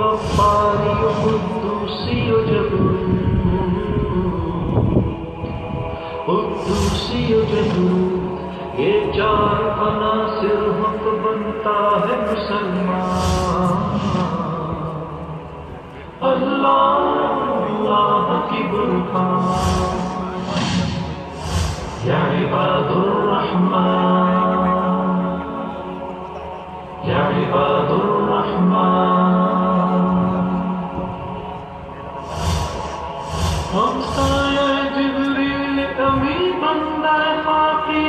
غفاري قدوسي جبروت جبروت یہ چار عناصر حق بنتا ہے مسلمان۔ اللہ اللہ کی برکان يا عباد الرحمن. يا عباد الرحمن. ہم سایہ جبریل کمی بندہ خاکی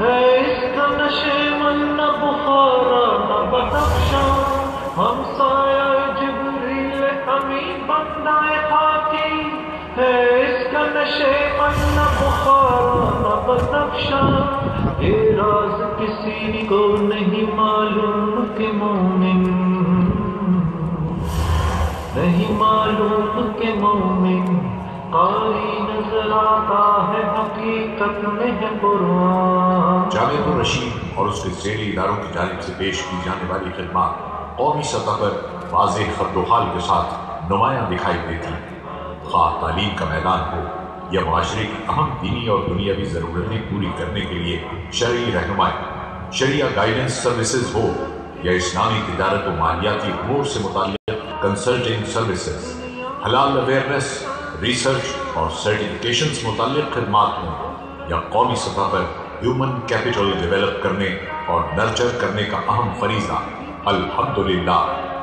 ہے اس کا نشے من نہ بخارا نہ بدخشا ہم سایہ جبریل کمی بندہ خاکی ہے اس کا نشے من نہ بخارا نہ بدخشا راز کسی کو نہیں معلوم کہ مومن۔ نہیں معلوم کہ مومن۔ قاری نظر آتا ہے، حقیقت میں ہے قرآن۔ جامع الرشید اور اس کے ذیلی اداروں کی جانب سے پیش کی جانے والی خدمات قومی سطح پر واضح خد و حال کے ساتھ نمایاں دکھائی دیتی۔ خواہ تعلیم کا میدان ہو یا معاشرے کی اہم دینی اور دنیاوی ضرورتیں پوری کرنے کے لیے شرعی رہنمائی شریعہ گائیڈنس سروسز ہو یا اسلامی تجارت و مالیاتی امور سے متعلق کنسلٹنگ سروسز حلال اویئرنیس ریسرچ اور سرٹیفکیشن سے متعلق خدمات ہوں یا قومی سطح پر ہیومن کیپٹل ڈیولپ کرنے اور نرچر کرنے کا اہم فریضہ، الحمدللہ،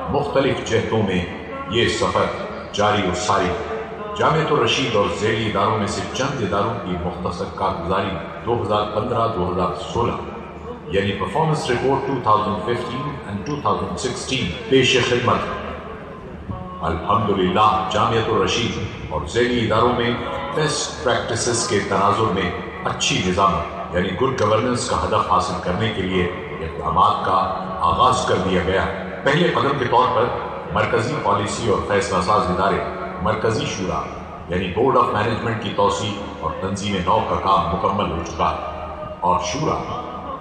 مختلف جہتوں میں یہ سفر جاری و ساری جامع الرشید اور ذیلی اداروں میں سے چند اداروں کی مختصر کارگزاری دو ہزار پندرہ دو ہزار سولہ یعنی پرفارمنس رپورٹ 2015 اینڈ 2016 پیش خدمت۔ الحمدللہ، جامعۃ الرشید اور ذیلی اداروں میں بیسٹ پریکٹسز کے تناظر میں اچھی نظامت یعنی گڈ گورننس کا ہدف حاصل کرنے کے لیے اقدامات کا آغاز کر دیا گیا۔ پہلے قدم کے طور پر مرکزی پالیسی اور فیصلہ ساز ادارے مرکزی شورا یعنی بورڈ آف مینجمنٹ کی توسیع اور تنظیم نو کا کام مکمل ہو چکا ہے۔ اور شورا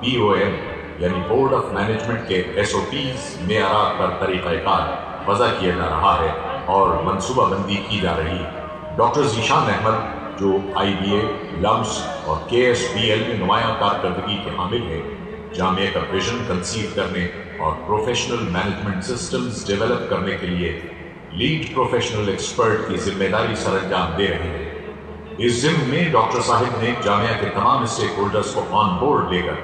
پی او ایم یعنی بورڈ آف مینجمنٹ کے ایس او پیز معیارات پر طریقہ کار وضع کیا جا رہا ہے اور منصوبہ بندی کی جا رہی ہے۔ ڈاکٹر ذیشان احمد جو آئی بی اے لمس اور کے ایس بی ایل میں نمایاں کارکردگی کے حامل ہیں، جامعہ کا ویژن کنسیو کرنے اور پروفیشنل مینجمنٹ سسٹمز ڈیولپ کرنے کے لیے لیڈ پروفیشنل ایکسپرٹ کی ذمہ داری سر انجام دے رہے ہیں۔ اس ضمن میں ڈاکٹر صاحب نے جامعہ کے تمام اسٹیک ہولڈرز کو آن بورڈ لے کر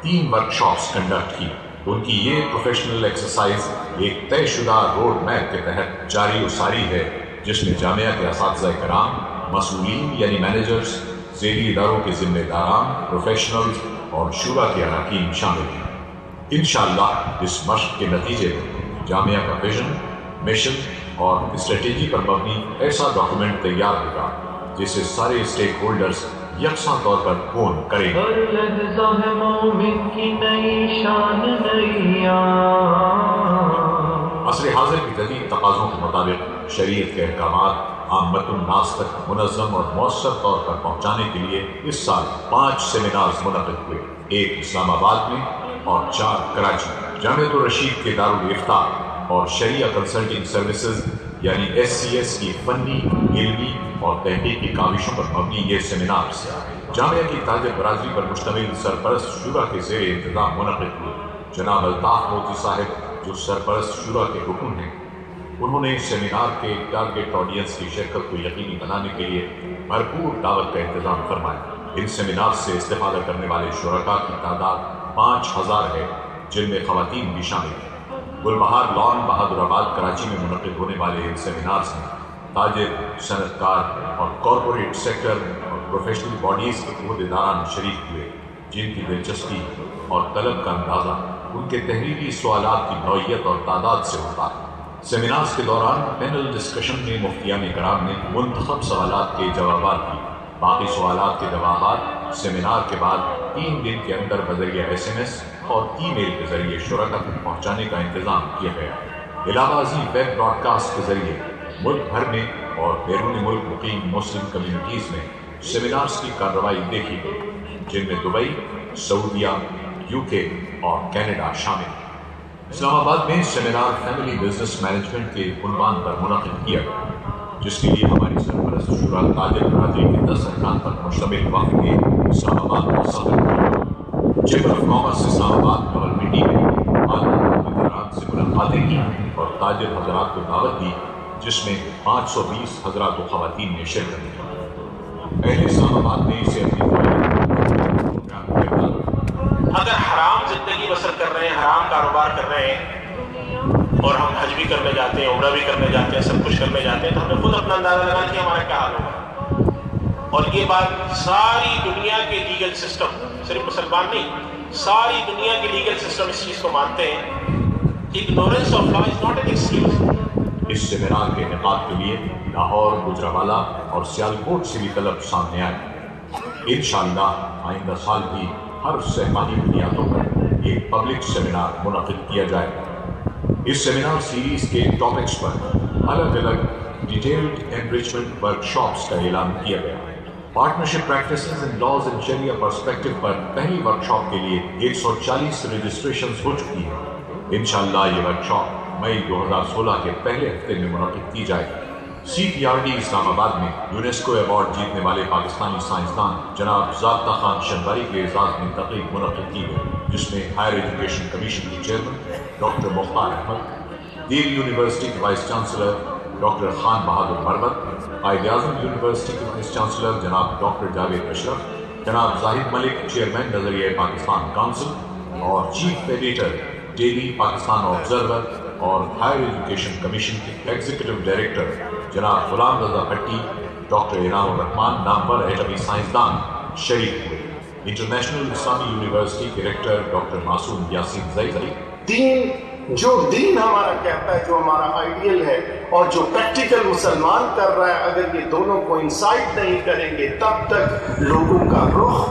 تین ورک شاپس کنڈکٹ کی۔ ان کی یہ پروفیشنل ایکسرسائز ایک طے شدہ روڈ میپ کے تحت جاری و ساری ہے، جس میں جامعہ کے اساتذہ کرام، مسئولین یعنی مینیجرز ذیلی اداروں کے ذمہ داران پروفیشنلز اور شعبہ کے اراکین شامل ہیں۔ انشاءاللہ اس مشق کے نتیجے میں جامعہ کا ویژن مشن اور اسٹریٹجی پر مبنی ایسا ڈاکومنٹ تیار ہوگا، جسے سارے اسٹیک ہولڈرز یکساں طور پر فون کریں ہر لحظہ ہے مومن کی نئی شان عصر حاضر کی جدید تقاضوں کے مطابق شریعت کے احکامات عامت الناس تک منظم اور مؤثر طور پر پہنچانے کے لیے اس سال پانچ سیمینارز منعقد ہوئے۔ ایک اسلام آباد میں اور چار کراچی۔ میں جامعۃ الرشید کے دارالفتہ اور شریعہ کنسلٹنگ سروسز یعنی ایس سی ایس کی فنی، علمی اور تحقیقی کاوشوں پر مبنی یہ سیمینارز جامعہ کی تاج برادری پر مشتمل سرپرست شورا کے زیر انتظام منعقد ہوئے۔ جناب الطاف موتی صاحب، جو سرپرست شورا کے رکن ہیں۔ انہوں نے سیمینار کے ٹارگیٹ آڈینس کی شرکت کو یقینی بنانے کے لیے بھرپور دعوت کا انتظام فرمایا۔ ان سیمینار سے استفادہ کرنے والے شرکا کی تعداد پانچ ہزار ہے، جن میں خواتین بھی شامل ہیں۔ گلبہار لان بہادر آباد کراچی میں منعقد ہونے والے ان سیمینارز میں تاجر صنعت کار اور کارپوریٹ سیکٹر اور پروفیشنل باڈیز کے عہدیداران شریک ہوئے، جن کی دلچسپی اور طلب کا اندازہ ان کے تحریری سوالات کی نوعیت اور تعداد سے ہوتا۔ ہے سیمینارز کے دوران پینل ڈسکشن میں مفتیان کرام نے منتخب سوالات کے جوابات دی باقی سوالات کے جوابات سیمینار کے بعد تین دن کے اندر بذریعہ ایس ایم ایس اور ای میل کے ذریعے شرکت تک پہنچانے کا انتظام کیا گیا۔ علاوہ ازیں ویب براڈ کاسٹ کے ذریعے ملک بھر میں اور بیرون ملک مقیم مسلم کمیونٹیز میں سیمینارز کی کارروائی دیکھی گئی، جن میں دبئی، سعودیہ، یو کے اور کینیڈا شامل۔ اسلام آباد میں سیمینار فیملی بزنس مینجمنٹ کے عنوان پر منعقد کیا گیا، جس کے لیے ہماری سرپرست شورا تاجر برادری کے دس ارکان پر مشتمل وقت کے اسلام آباد کا صدر چیمبر آف کامرس اسلام آباد نول منڈی میں حضرات سے ملاقاتیں کی اور تاجر حضرات کو دعوت دی، جس میں پانچ سو بیس حضرات و خواتین نے شرکت کی۔ اہل اسلام آباد نے اسے اپنی اگر حرام زندگی بسر کر رہے ہیں، حرام کاروبار کر رہے ہیں۔ اور ہم حج بھی کرنے جاتے ہیں، عمرہ بھی کرنے جاتے ہیں، سب کچھ کرنے جاتے ہیں، تو ہم نے خود اپنا اندازہ لگا کہ ہمارا کیا حال ہوگا۔ اور یہ بات ساری دنیا کے لیگل سسٹم صرف مسلمان نہیں، ساری دنیا کے لیگل سسٹم اس چیز کو مانتے ہیں۔ Ignorance of law is not an excuse us seminar کے انعقاد کے لیے لاہور گجراوالا اور سیالکوٹ سے بھی طلب سامنے آئے۔ انشاءاللہ آئندہ سال بھی ہر سہمانی بنیادوں پر ایک پبلک سیمینار منعقد کیا جائے۔ گا اس سیمینار سیریز کے ٹاپکس پر الگ الگ ڈیٹیلڈ انریچمنٹ ورک شاپس کا اعلان کیا گیا۔ Partnership practices and laws and Shariah perspective پر پہلی ورک شاپ کے لیے ایک سو چالیس رجسٹریشن ہو چکی ہیں انشاءاللہ یہ ورک شاپ مئی دو ہزار سولہ کے پہلے ہفتے میں منعقد کی جائے گی سی پی آر ڈی اسلام آباد میں یونیسکو ایوارڈ جیتنے والے پاکستانی سائنسدان جناب ضابطہ خان شنواری کے اعزاز میں تقریب منعقد کی گئی جس میں ہائر ایجوکیشن کمیشن کے chairman doctor Mukhtar Ahmad Dir university کے vice chancellor doctor Khan Bahadur Marwat Quaid Azam university کے وائس چانسلر جناب ڈاکٹر جاوید اشرف، جناب زاہد ملک، چیئرمین نظریہ پاکستان کونسل اور chief editor daily Pakistan observer اور ہائر ایجوکیشن کمیشن کے ایگزیکٹو ڈائریکٹر جناب غلام رضا بھٹی، ڈاکٹر انعام الرحمان نامور ایٹمی سائنسدان شریک ہوئے۔ انٹرنیشنل اسلامی یونیورسٹی کے ریکٹر ڈاکٹر معصوم یاسین زئی دین جو دین ہمارا کہتا ہے، جو ہمارا آئیڈیل ہے اور جو پریکٹیکل مسلمان کر رہا ہے، اگر یہ دونوں کو انسائٹ نہیں کریں گے، تب تک لوگوں کا رخ،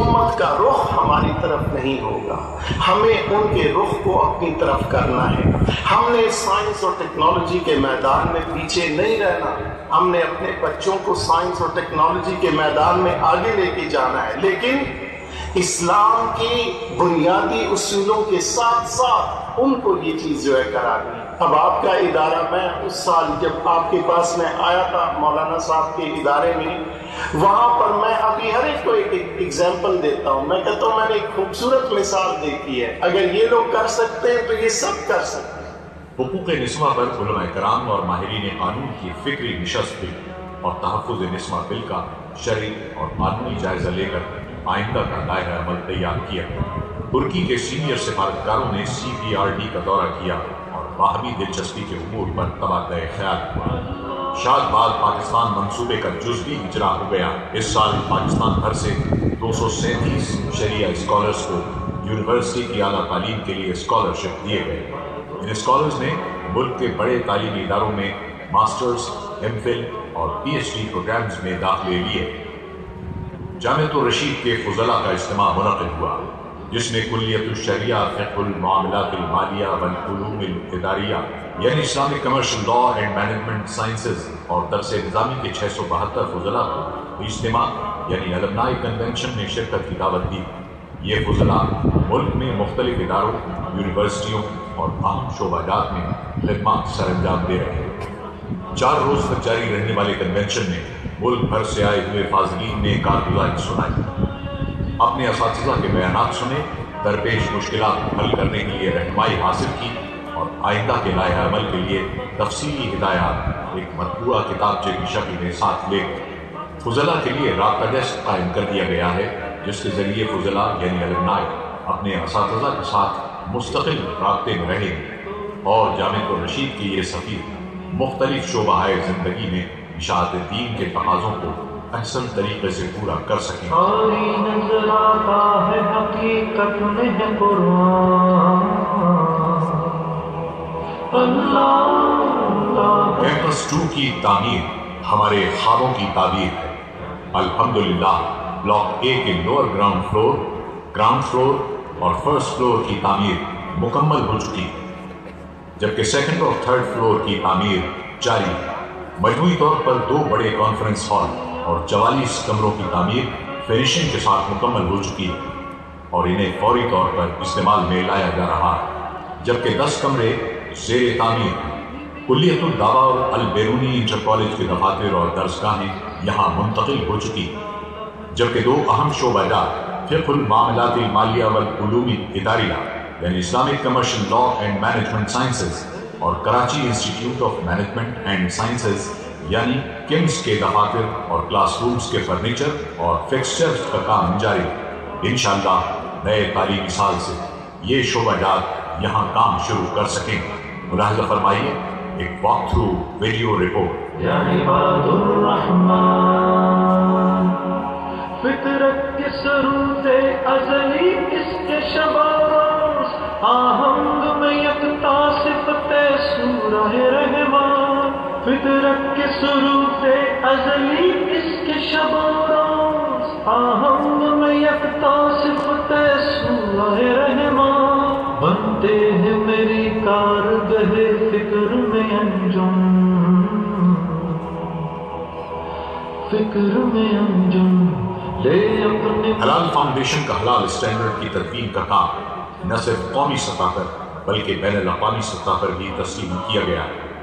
امت کا رخ ہماری طرف نہیں ہوگا۔ ہمیں ان کے رخ کو اپنی طرف کرنا ہے۔ ہم نے سائنس اور ٹیکنالوجی کے میدان میں پیچھے نہیں رہنا۔ ہم نے اپنے بچوں کو سائنس اور ٹیکنالوجی کے میدان میں آگے لے کے جانا ہے۔ لیکن اسلام کی بنیادی اصولوں کے ساتھ ساتھ ان کو یہ چیز جو ہے کرانی اب آپ کا ادارہ، میں اس سال جب آپ کے پاس میں آیا تھا مولانا صاحب کے ادارے میں، وہاں پر میں ابھی ہر ایک کو ایک ایگزامپل دیتا ہوں۔ میں کہتا ہوں، میں نے ایک خوبصورت مثال دیکھی ہے۔ اگر یہ لوگ کر سکتے ہیں تو یہ سب کر سکتے ہیں۔ حقوق نسواں پر علماء کرام اور ماہرین قانون کی فکری نشست ہوئی اور تحفظ نسواں بل کا شرعی اور قانونی جائزہ لے کر آئندہ کا دائرہ عمل تیار کیا۔ ترکی کے سینئر سفارتکاروں نے سی پی آر ڈی کا دورہ کیا اور باہمی دلچسپی کے امور پر تبادلہ خیال۔ ہوا شاد بعد پاکستان منصوبے کا جزوی اجرا ہو گیا۔ اس سال پاکستان بھر سے دو سو سینتیس شریعہ اسکالرس کو یونیورسٹی کی اعلیٰ تعلیم کے لیے اسکالرشپ دیے گئے۔ ان اسکالرس نے ملک کے بڑے تعلیمی اداروں میں ماسٹرز، ایم فل اور پی ایچ ڈی پروگرامز میں داخلے لیے۔ جامعۃ الرشید کے فضلہ کا اجتماع منعقد ہوا۔ جس میں کلیت الشریعہ، فقہ المعاملات المالیہ والعلوم الاداریہ یعنی Islamic commercial law and management sciences اور درس نظامی کے چھ سو بہتر فضلہ کو اجتماع یعنی علمنائی کنونشن میں شرکت کی دعوت دی۔ یہ فضلہ ملک میں مختلف اداروں، یونیورسٹیوں اور اہم شعبہ جات میں خدمات سر انجام دے رہے ہیں۔ چار روز تک جاری رہنے والے کنونشن میں ملک بھر سے آئے ہوئے فاضلین نے کارگزاری سنائی۔ اپنے اساتذہ کے بیانات سنے، درپیش مشکلات حل کرنے کے لیے رہنمائی حاصل کی اور آئندہ کے لائحہ عمل کے لیے تفصیلی ہدایات ایک مطبوعہ کتابچے کی شکل میں ساتھ لے۔ فضلہ کے لیے رابطہ ڈیسک قائم کر دیا گیا ہے، جس کے ذریعے فضلہ یعنی علمنائی اپنے اساتذہ کے ساتھ مستقل رابطے میں رہیں۔ گے اور جامع الرشید کی یہ سفیر مختلف شعبہ زندگی میں اشاعت دین کے تقاضوں کو احسن طریقے سے پورا کر سکیں۔ نظر آتا ہے حقیقت میں قرآن۔ اللہ کیمپس ٹو کی تعمیر ہمارے خوابوں کی تعبیر ہے۔ الحمدللہ بلاک اے کے lower ground floor ground floor اور فرسٹ فلور کی تعمیر مکمل ہو چکی۔ ہے جبکہ سیکنڈ اور تھرڈ فلور کی تعمیر جاری۔ ہے مجموعی طور پر دو بڑے کانفرنس ہال اور چوالیس کمروں کی تعمیر فنیشنگ کے ساتھ مکمل ہو چکی ہے اور انہیں فوری طور پر استعمال میں لایا جا رہا ہے۔ جبکہ دس کمرے زیر تعمیر کلیت الدعوہ اور البیرونی انٹر کالج کے دفاتر اور درسگاہیں یہاں منتقل ہو چکی ہیں۔ جبکہ دو اہم شعبہ جات فقہ المعاملات المالیہ والعلوم اداریہ یعنی Islamic commercial law and management sciences اور Karachi institute of management and sciences یعنی کمس کے دفاتر اور کلاس رومز کے فرنیچر اور فکسچر کا کام جاری۔ انشاءاللہ نئے تعلیمی سال سے یہ شعبہ جات یہاں کام شروع کر سکیں۔ ملاحظہ فرمائیے، ایک واک تھرو ویڈیو رپورٹ یا عباد الرحمن فطرت کے سروت ازلی اس کے شباز، آہنگ میں یکتا صفت سورہ رحمان۔ فطرت کے سروت ازلی اس کے شباز آہنگ میں یکتا صفت سورہ رحمان۔ بنتے ہیں میری کارگہ فکر میں انجم۔ فکر میں انجم۔ لے اپنے حلال فاؤنڈیشن کا حلال اسٹینڈرڈ کی تدوین کا کام، نہ صرف قومی سطح پر، بلکہ بین الاقوامی سطح پر بھی تسلیم کیا گیا۔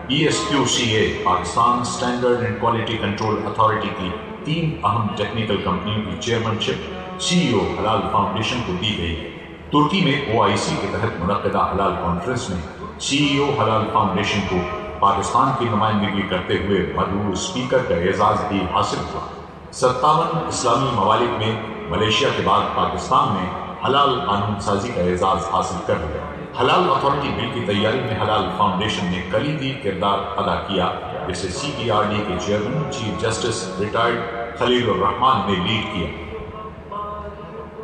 P S Q C A Pakistan standard and quality control authority کی تین اہم ٹیکنیکل کمپنیوں کی چیئرمینشپ سی ای او حلال فاؤنڈیشن کو دی گئی ہے ترکی میں او آئی سی کے تحت منعقدہ حلال کانفرنس میں سی ای او حلال فاؤنڈیشن کو پاکستان کی نمائندگی کرتے ہوئے مدعو اسپیکر کا اعزاز بھی حاصل ہوا ستاون اسلامی ممالک میں ملیشیا کے بعد پاکستان میں حلال قانون سازی کا اعزاز حاصل کر لیا حلال اتھارٹی بل کی تیاری میں حلال فاؤنڈیشن نے کلیدی کردار ادا کیا، جسے سی پی آر ڈی کے chairman chief justice retired Khalil ur-Rahman نے لیڈ کیا۔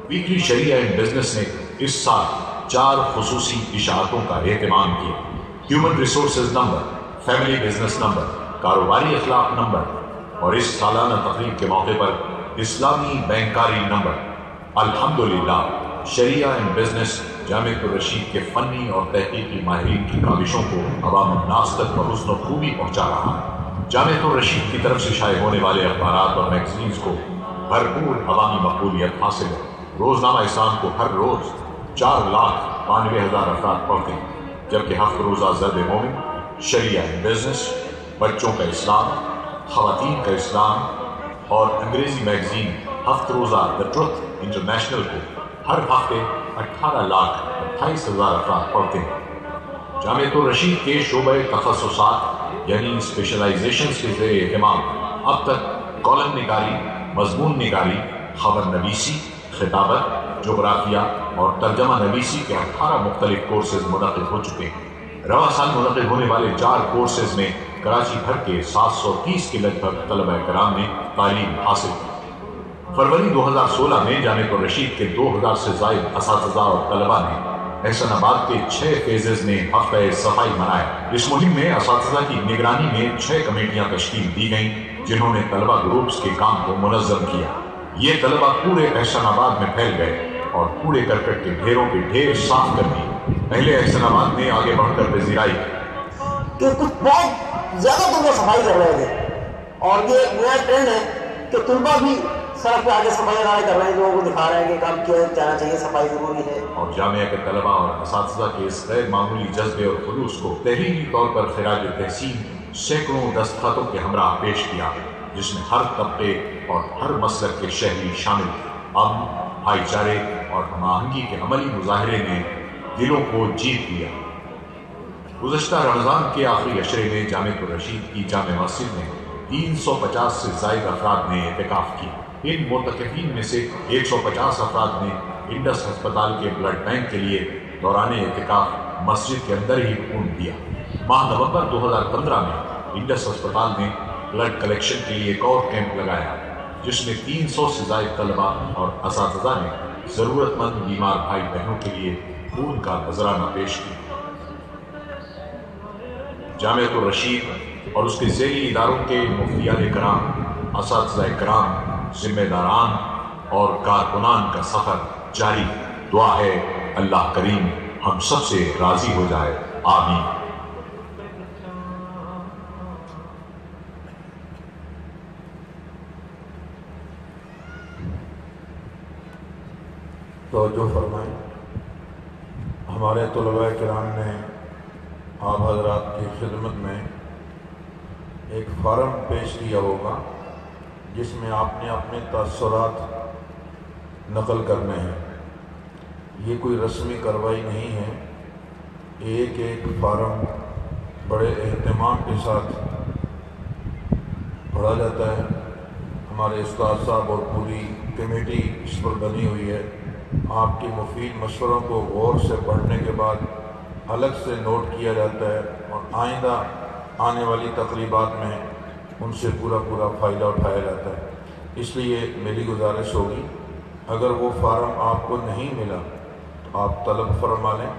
ویکلی شریعہ ان بزنس نے اس سال چار خصوصی اشاعتوں کا اہتمام کیا۔ Human resources number family business number کاروباری اخلاق نمبر اور اس سالانہ تقریب کے موقع پر اسلامی بینکاری نمبر الحمدللہ شریعہ ان بزنس جامع الرشید کے فنی اور تحقیقی ماہرین کی کاوشوں کو عوام الناس تک بحسن و خوبی پہنچا رہا ہے۔ جامع الرشید کی طرف سے شائع ہونے والے اخبارات اور میگزینز کو بھرپور عوامی مقبولیت حاصل۔ ہے روزنامہ اسلام کو ہر روز چار لاکھ بانوے ہزار افراد پڑھتے ہیں، جبکہ ہفت روزہ ضرب مومن، شریعہ بزنس بچوں کا اسلام، خواتین کا اسلام اور انگریزی میگزین ہفت روزہ دا ٹروتھ انٹرنیشنل کو ہر ہفتے اٹھارہ لاکھ اٹھائیس ہزار افراد پڑھتے ہیں۔ جامع الرشید کے شعبۂ تخصصات یعنی اسپیشلائزیشن کے زیر اہتمام اب تک کالم نگاری، مضمون نگاری، خبر نویسی، خطابت، جغرافیہ اور ترجمہ نویسی کے اٹھارہ مختلف کورسز منعقد ہو چکے ہیں۔ رواں سال منعقد ہونے والے چار کورسز میں کراچی بھر کے سات سو تیس کے لگ بھگ طلبہ کرام نے تعلیم حاصل کی۔ فروری دو ہزار سولہ میں جامع الرشید کے دو ہزار سے زائد اساتذہ اور طلبہ نے احسن آباد کے چھ فیزز میں ہفتہ صفائی منایا۔ اس مہم میں اساتذہ کی نگرانی میں چھ کمیٹیاں تشکیل دی گئیں، جنہوں نے طلبہ گروپس کے کام کو منظم کیا۔ یہ طلبہ پورے احسن آباد میں پھیل گئے اور کوڑے کرکٹ کے ڈھیروں کے ڈھیر صاف کر دیے۔ پہلے احسن آباد نے آگے بڑھ کر پذیرائی کہ کچھ بہت زیادہ طلبہ صفائی کر رہے تھے۔ اور یہ نیا ٹرینڈ ہے کہ طلبہ بھی سڑک پہ آگے صفائی لگائے کر رہے ہیں، لوگوں کو دکھا رہے ہیں کہ کام کیا جانا چاہیے، صفائی ضروری ہے۔ اور جامعہ کے طلبہ اور اساتذہ کے اس غیر معمولی جذبے اور خلوص کو تحریری طور پر خراج تحسین سینکڑوں دستخطوں کے ہمراہ پیش کیا، جس میں ہر طبقے اور ہر مسلک کے شہری شامل امن بھائی چارے اور ہم آہنگی کے عملی مظاہرے نے دلوں کو جیت لیا۔ گزشتہ رمضان کے آخری اشرے میں جامع الرشید کی جامع مسجد میں تین سو پچاس سے زائد افراد نے اعتکاف کیا۔ ان متقفین میں سے ایک سو پچاس افراد نے انڈس ہسپتال کے بلڈ بینک کے لیے دوران اعتکاف مسجد کے اندر ہی خون دیا ماہ نومبر دو ہزار پندرہ میں انڈس ہسپتال نے بلڈ کلیکشن کے لیے ایک اور کیمپ لگایا، جس میں تین سو سے زائد طلبا اور اساتذہ نے ضرورت مند بیمار بھائی بہنوں کے لیے خون کا نذرانہ پیش کیا۔ جامعۃ الرشید اور اس کے ذیلی اداروں کے مفتیان کرام، اساتذہ کرام ذمہ داران اور کارکنان کا سفر جاری۔ دعا ہے اللہ کریم ہم سب سے راضی ہو جائے۔ آمین۔ توجہ فرمائیں ہمارے طلباء کرام نے آپ حضرات کی خدمت میں ایک فارم پیش کیا ہوگا۔ جس میں آپ نے اپنے تاثرات نقل کرنے ہیں۔ یہ کوئی رسمی کارروائی نہیں ہے۔ ایک ایک فارم بڑے اہتمام کے ساتھ پڑھا جاتا ہے۔ ہمارے استاد صاحب اور پوری کمیٹی اس پر بنی ہوئی ہے۔ آپ کے مفید مشوروں کو غور سے پڑھنے کے بعد الگ سے نوٹ کیا جاتا ہے اور آئندہ آنے والی تقریبات میں ان سے پورا پورا فائدہ اٹھایا جاتا ہے۔ اس لیے میری گزارش ہوگی، اگر وہ فارم آپ کو نہیں ملا تو آپ طلب فرما لیں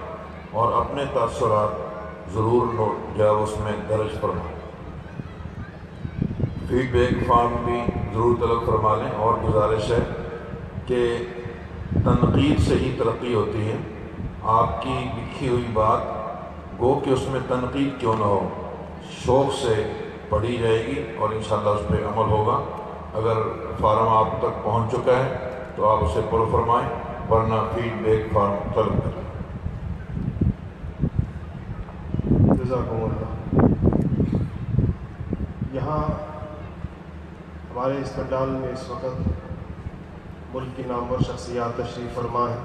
اور اپنے تاثرات ضرور نوٹ یا اس میں درج فرمائیں فیڈ بیک فارم بھی ضرور طلب فرما لیں اور گزارش ہے کہ تنقید سے ہی ترقی ہوتی ہے۔ آپ کی لکھی ہوئی بات گو کہ اس میں تنقید کیوں نہ ہو، شوق سے پڑھی جائے گی اور انشاءاللہ اس پہ عمل ہوگا۔ اگر فارم آپ تک پہنچ چکا ہے تو آپ اسے پر فرمائیں، ورنہ فیڈ بیک فارم طلب کریں۔ جزاکم اللہ۔ یہاں ہمارے اس پنڈال میں اس وقت ملک کی نامور شخصیات تشریف فرما ہے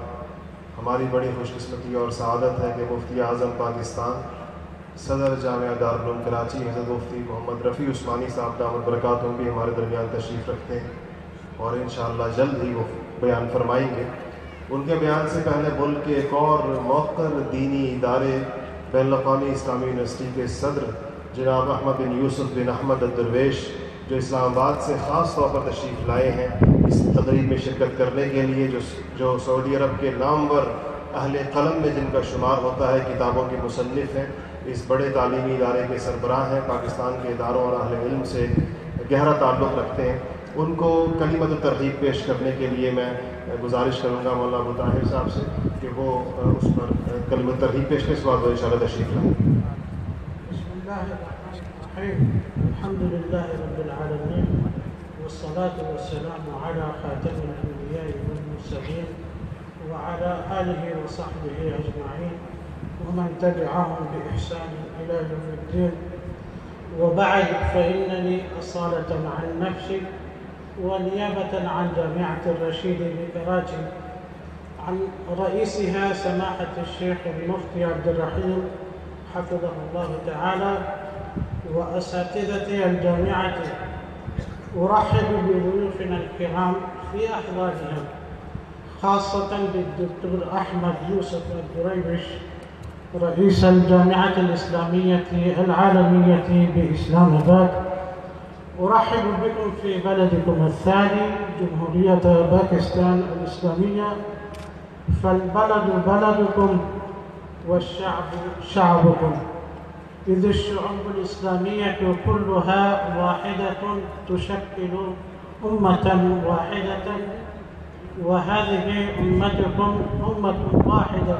ہماری بڑی خوش قسمتی اور سعادت ہے کہ مفتی اعظم پاکستان صدر جامعہ دارالعلوم کراچی حضرت مفتی محمد رفیع عثمانی صاحب دامت برکاتوں بھی ہمارے درمیان تشریف رکھتے ہیں اور انشاءاللہ جلد ہی وہ بیان فرمائیں گے۔ ان کے بیان سے پہلے ملک کے ایک اور موقر دینی ادارے بین الاقوامی اسلامی یونیورسٹی کے صدر جناب احمد بن یوسف بن احمد الدرویش جو اسلام آباد سے خاص طور پر تشریف لائے ہیں اس تقریب میں شرکت کرنے کے لیے جو جو سعودی عرب کے نامور اہل قلم میں جن کا شمار ہوتا ہے، کتابوں کے مصنف ہیں۔ اس بڑے تعلیمی ادارے کے سربراہ ہیں، پاکستان کے اداروں اور اہل علم سے گہرا تعلق رکھتے ہیں۔ ان کو کلیمت و ترغیب پیش کرنے کے لیے میں گزارش کروں گا مولانا ابو طاہر صاحب سے کہ وہ اس پر کلیمت ترغیب پیش کے بعد وہ ان شاء اللہ تشریف لائیں۔ الحمد لله رب العالمين والصلاة والسلام على خاتم الأنبياء والمرسلين وعلى آله وصحبه أجمعين ومن تبعهم بإحسان إلى يوم الدين. وبعد فإنني أصالة عن نفسي ونيابة عن جامعة الرشيد بكراچي عن رئيسها سماحة الشيخ المفتي عبد الرحيم حفظه الله تعالى وأساتذة الجامعة. أرحب بضيوفنا الكرام في أحضانهم خاصة بالدكتور أحمد يوسف الدريبش رئيس الجامعة الإسلامية العالمية بإسلام آباد. أرحب بكم في بلدكم الثاني جمهورية باكستان الإسلامية. فالبلد بلدكم والشعب شعبكم. إذ الشعوب الإسلامية كلها واحدة تشكل أمة واحدة وهذه أمتكم أمة واحدة.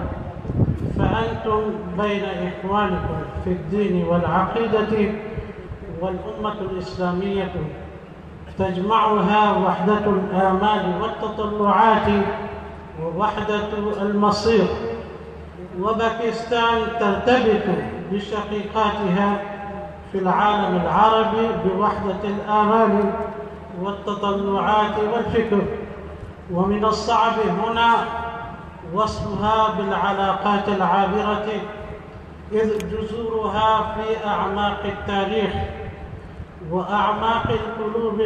فأنتم بين إخوانكم في الدين والعقيدة والأمة الإسلامية تجمعها وحدة الآمال والتطلعات ووحدة المصير. وباكستان ترتبط بشقيقاتها في العالم العربي بوحدة الآمال والتطلعات والفكر. ومن الصعب هنا وصفها بالعلاقات العابرة إذ جذورها في أعماق التاريخ وأعماق القلوب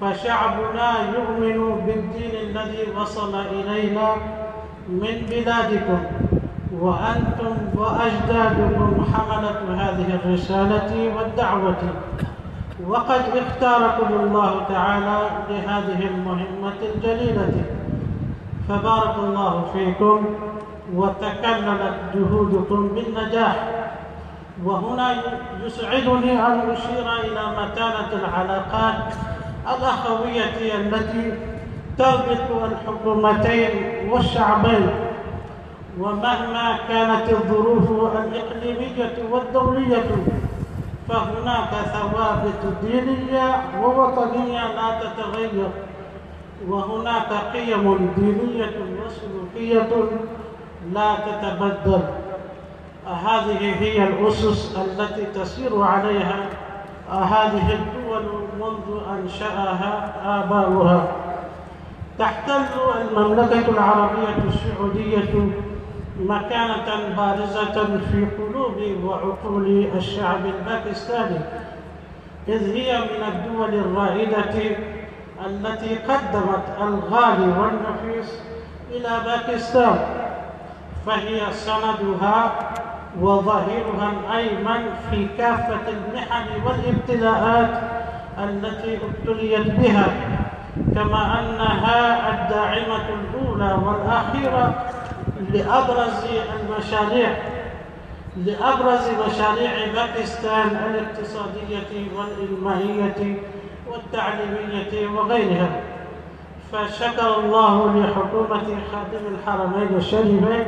فشعبنا يؤمن بالدين الذي وصل إلينا من بلادكم. وأنتم وأجدادكم حملة هذه الرسالة والدعوة. وقد اختاركم الله تعالى لهذه المهمة الجليلة. فبارك الله فيكم وتكللت جهودكم بالنجاح. وهنا يسعدني أن أشير إلى متانة العلاقات الأخوية التي تربط الحكومتين والشعبين ومهما كانت الظروف الإقليمية والدولية فهناك ثوابت دينية ووطنية لا تتغير. وهناك قيم دينية وسلوكية لا تتبدل. هذه هي الأسس التي تسير عليها هذه الدول منذ أنشأها آباؤها. تحتل المملكة العربية السعودية مكانة بارزة في قلوب وعقول الشعب الباكستاني إذ هي من الدول الرائدة التي قدمت الغالي والنفيس إلى باكستان فهي سندها وظهيرها الأيمن في كافة المحن والابتلاءات التي ابتليت بها كما أنها الداعمة الأولى والأخيرة لأبرز المشاريع لأبرز مشاريع باكستان الاقتصادية والإنمائية والتعليمية وغيرها. فشكر الله لحكومة خادم الحرمين الشريفين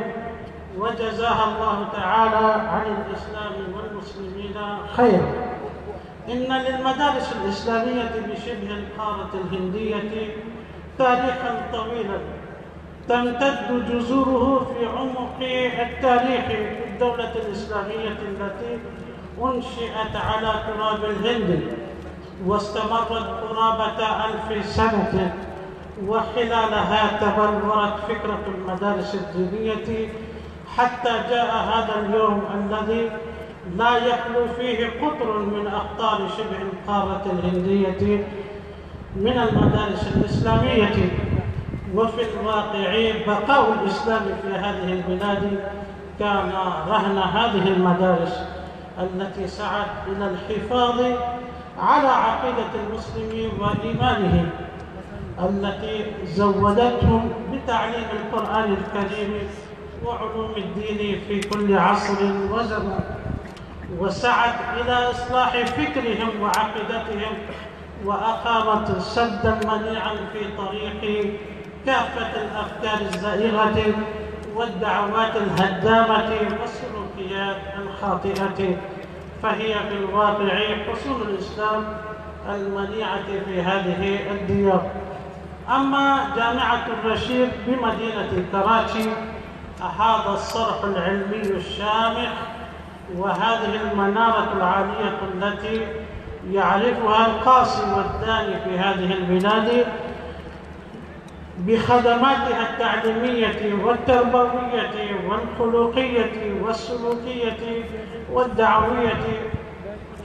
وجزاها الله تعالى عن الإسلام والمسلمين خيرا. إن للمدارس الإسلامية بشبه القارة الهندية تاريخا طويلا تمتد جذوره في عمق التاريخ في الدولة الإسلامية التي أنشئت على تراب الهند. واستمرت قرابة ألف سنة وخلالها تبلورت فكرة المدارس الدينية حتى جاء هذا اليوم الذي لا يخلو فيه قطر من أقطار شبه القارة الهندية من المدارس الإسلامية. وفي الواقع بقاء الإسلام في هذه البلاد كان رهن هذه المدارس التي سعت إلى الحفاظ على عقيدة المسلم وإيمانه التي زودتهم بتعليم القرآن الكريم وعلوم الدين في كل عصر وزمان. وسعت إلى إصلاح فكرهم وعقيدتهم وأقامت سدا منيعا في طريق كافة الأفكار الزائغة والدعوات الهدامة والسلوكيات الخاطئة. فهي في الواقع حصول الإسلام المنيعة في هذه الديار. أما جامعة الرشيد بمدينة كراتشي هذا الصرح العلمي الشامخ وهذه المنارة العالية التي يعرفها القاصي والداني في هذه البلاد بخدماتها التعليمية والتربوية والخلقية والسلوكية والدعوية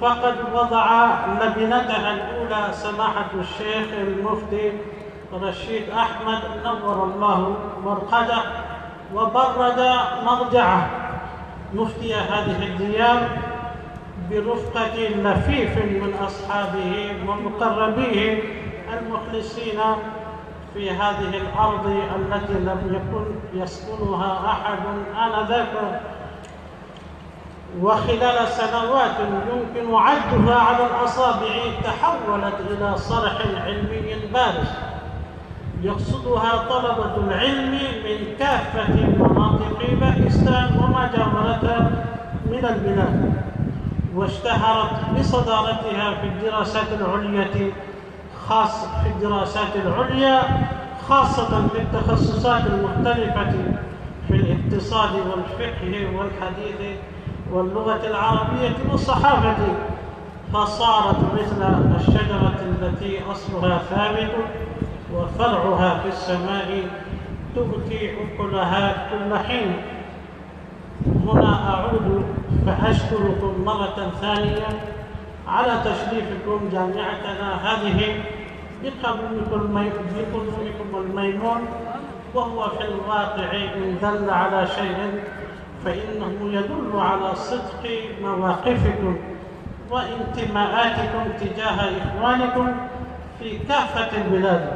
فقد وضع لبنتها الأولى سماحة الشيخ المفتي رشيد أحمد نور الله مرقدة وبرد مضجعه مفتي هذه الديار برفقة لفيف من أصحابه ومقربيه المخلصين في هذه الأرض التي لم يكن يسكنها أحد آنذاك. وخلال سنوات يمكن عدها على الأصابع تحولت إلى صرح علمي بارز. يقصدها طلبة العلم من كافة مناطق باكستان وما جاورتها من البلاد. واشتهرت بصدارتها في الدراسات العليا خاص في الدراسات العليا خاصة في التخصصات المختلفة في الاقتصاد والفقه والحديث واللغة العربية والصحافة. فصارت مثل الشجرة التي أصلها ثابت وفرعها في السماء تؤتي أكلها كل حين. هنا أعود فأشكركم مرة ثانية على تشريفكم جامعتنا هذه بقدومكم الميمون وهو في الواقع إن دل على شيء فإنه يدل على صدق مواقفكم وانتماءاتكم تجاه إخوانكم في كافة البلاد.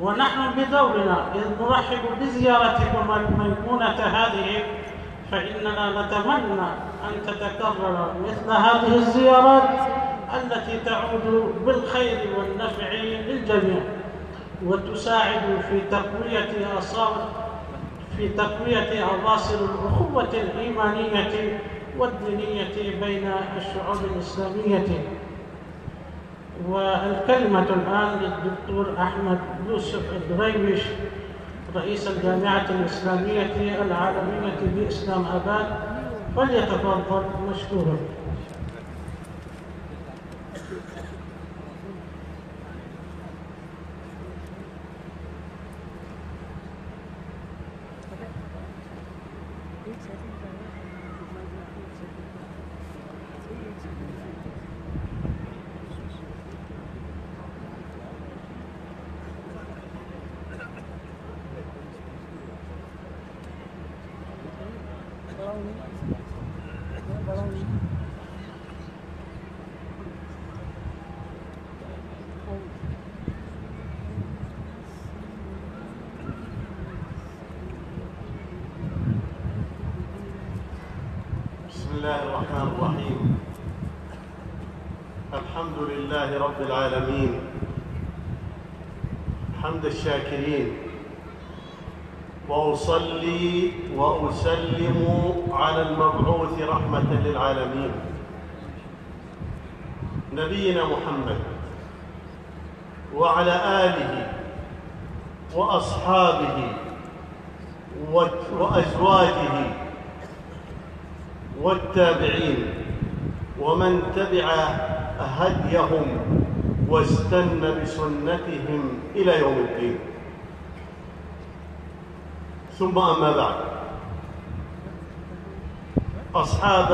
ونحن بدورنا إذ نرحب بزيارتكم الميمونة هذه فإننا نتمنى أن تتكرر مثل هذه الزيارات التي تعود بالخير والنفع للجميع وتساعد في تقوية أصابع في تقوية أواصر الأخوة الإيمانية والدينية بين الشعوب الإسلامية. والكلمة الآن للدكتور أحمد يوسف الدريوش رئيس الجامعة الإسلامية العالمية بإسلام آباد. فليتفضل مشكورا بسم الله الرحمن الرحيم الحمد رب العالمين. حمد الشاكرين. وأصلي وأسلم على المبعوث رحمة للعالمين. نبينا محمد وعلى آله وأصحابه وأزواجه والتابعين ومن تبع هديهم واستنى بسنتهم إلى يوم الدين. ثم أما بعد. أصحاب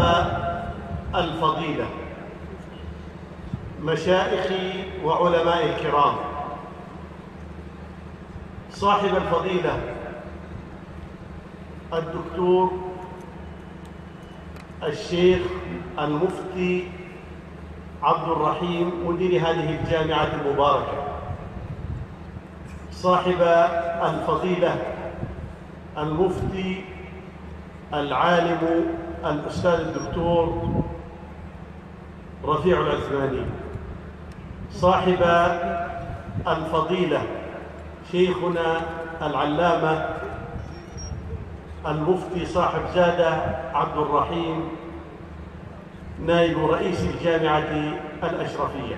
الفضيلة مشائخي وعلماء الكرام صاحب الفضيلة الدكتور الشيخ المفتي عبد الرحيم مدير هذه الجامعة المباركة. صاحب الفضيلة المفتي العالم الأستاذ الدكتور رفيع العثماني. صاحب الفضيلة شيخنا العلامة المفتي صاحب زادة عبد الرحيم نائب رئيس الجامعة الأشرفية.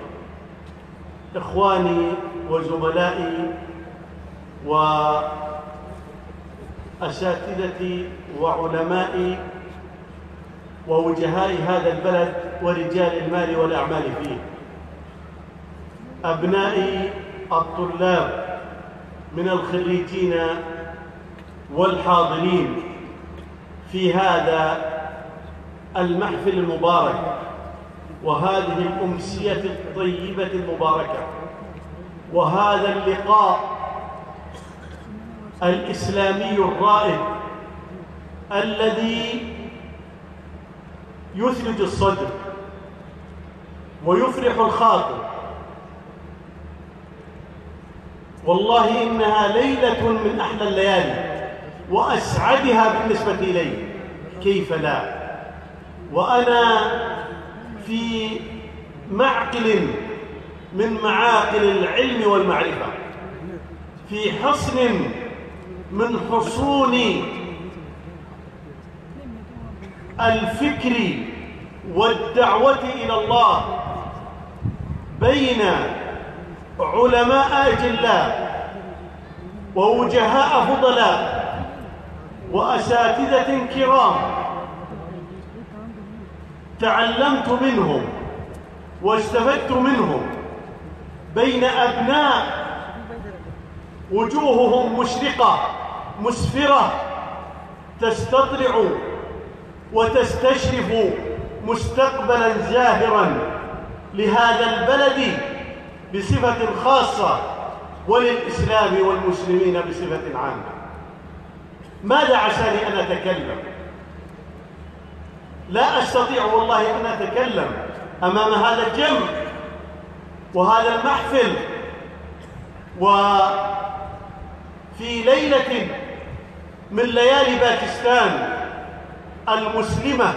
إخواني وزملائي وأساتذتي وعلمائي ووجهاء هذا البلد ورجال المال والأعمال فيه. أبنائي الطلاب من الخريجين والحاضرين في هذا المحفل المبارك وهذه الأمسية الطيبة المباركة وهذا اللقاء الإسلامي الرائد الذي يثلج الصدر ويفرح الخاطر. والله إنها ليلة من أحلى الليالي وأسعدها بالنسبة إلي كيف لا؟ وأنا في معقل من معاقل العلم والمعرفة. في حصن من حصون الفكر والدعوة إلى الله بين علماء أجلاء ووجهاء فضلاء وأساتذة كرام. تعلمت منهم واستفدت منهم بين أبناء وجوههم مشرقة مسفرة تستطلع وتستشرف مستقبلا زاهرا لهذا البلد بصفة خاصة وللإسلام والمسلمين بصفة عامة. ماذا عساني أن أتكلم؟ لا أستطيع والله أن أتكلم أمام هذا الجمع وهذا المحفل وفي ليلة من ليالي باكستان المسلمة.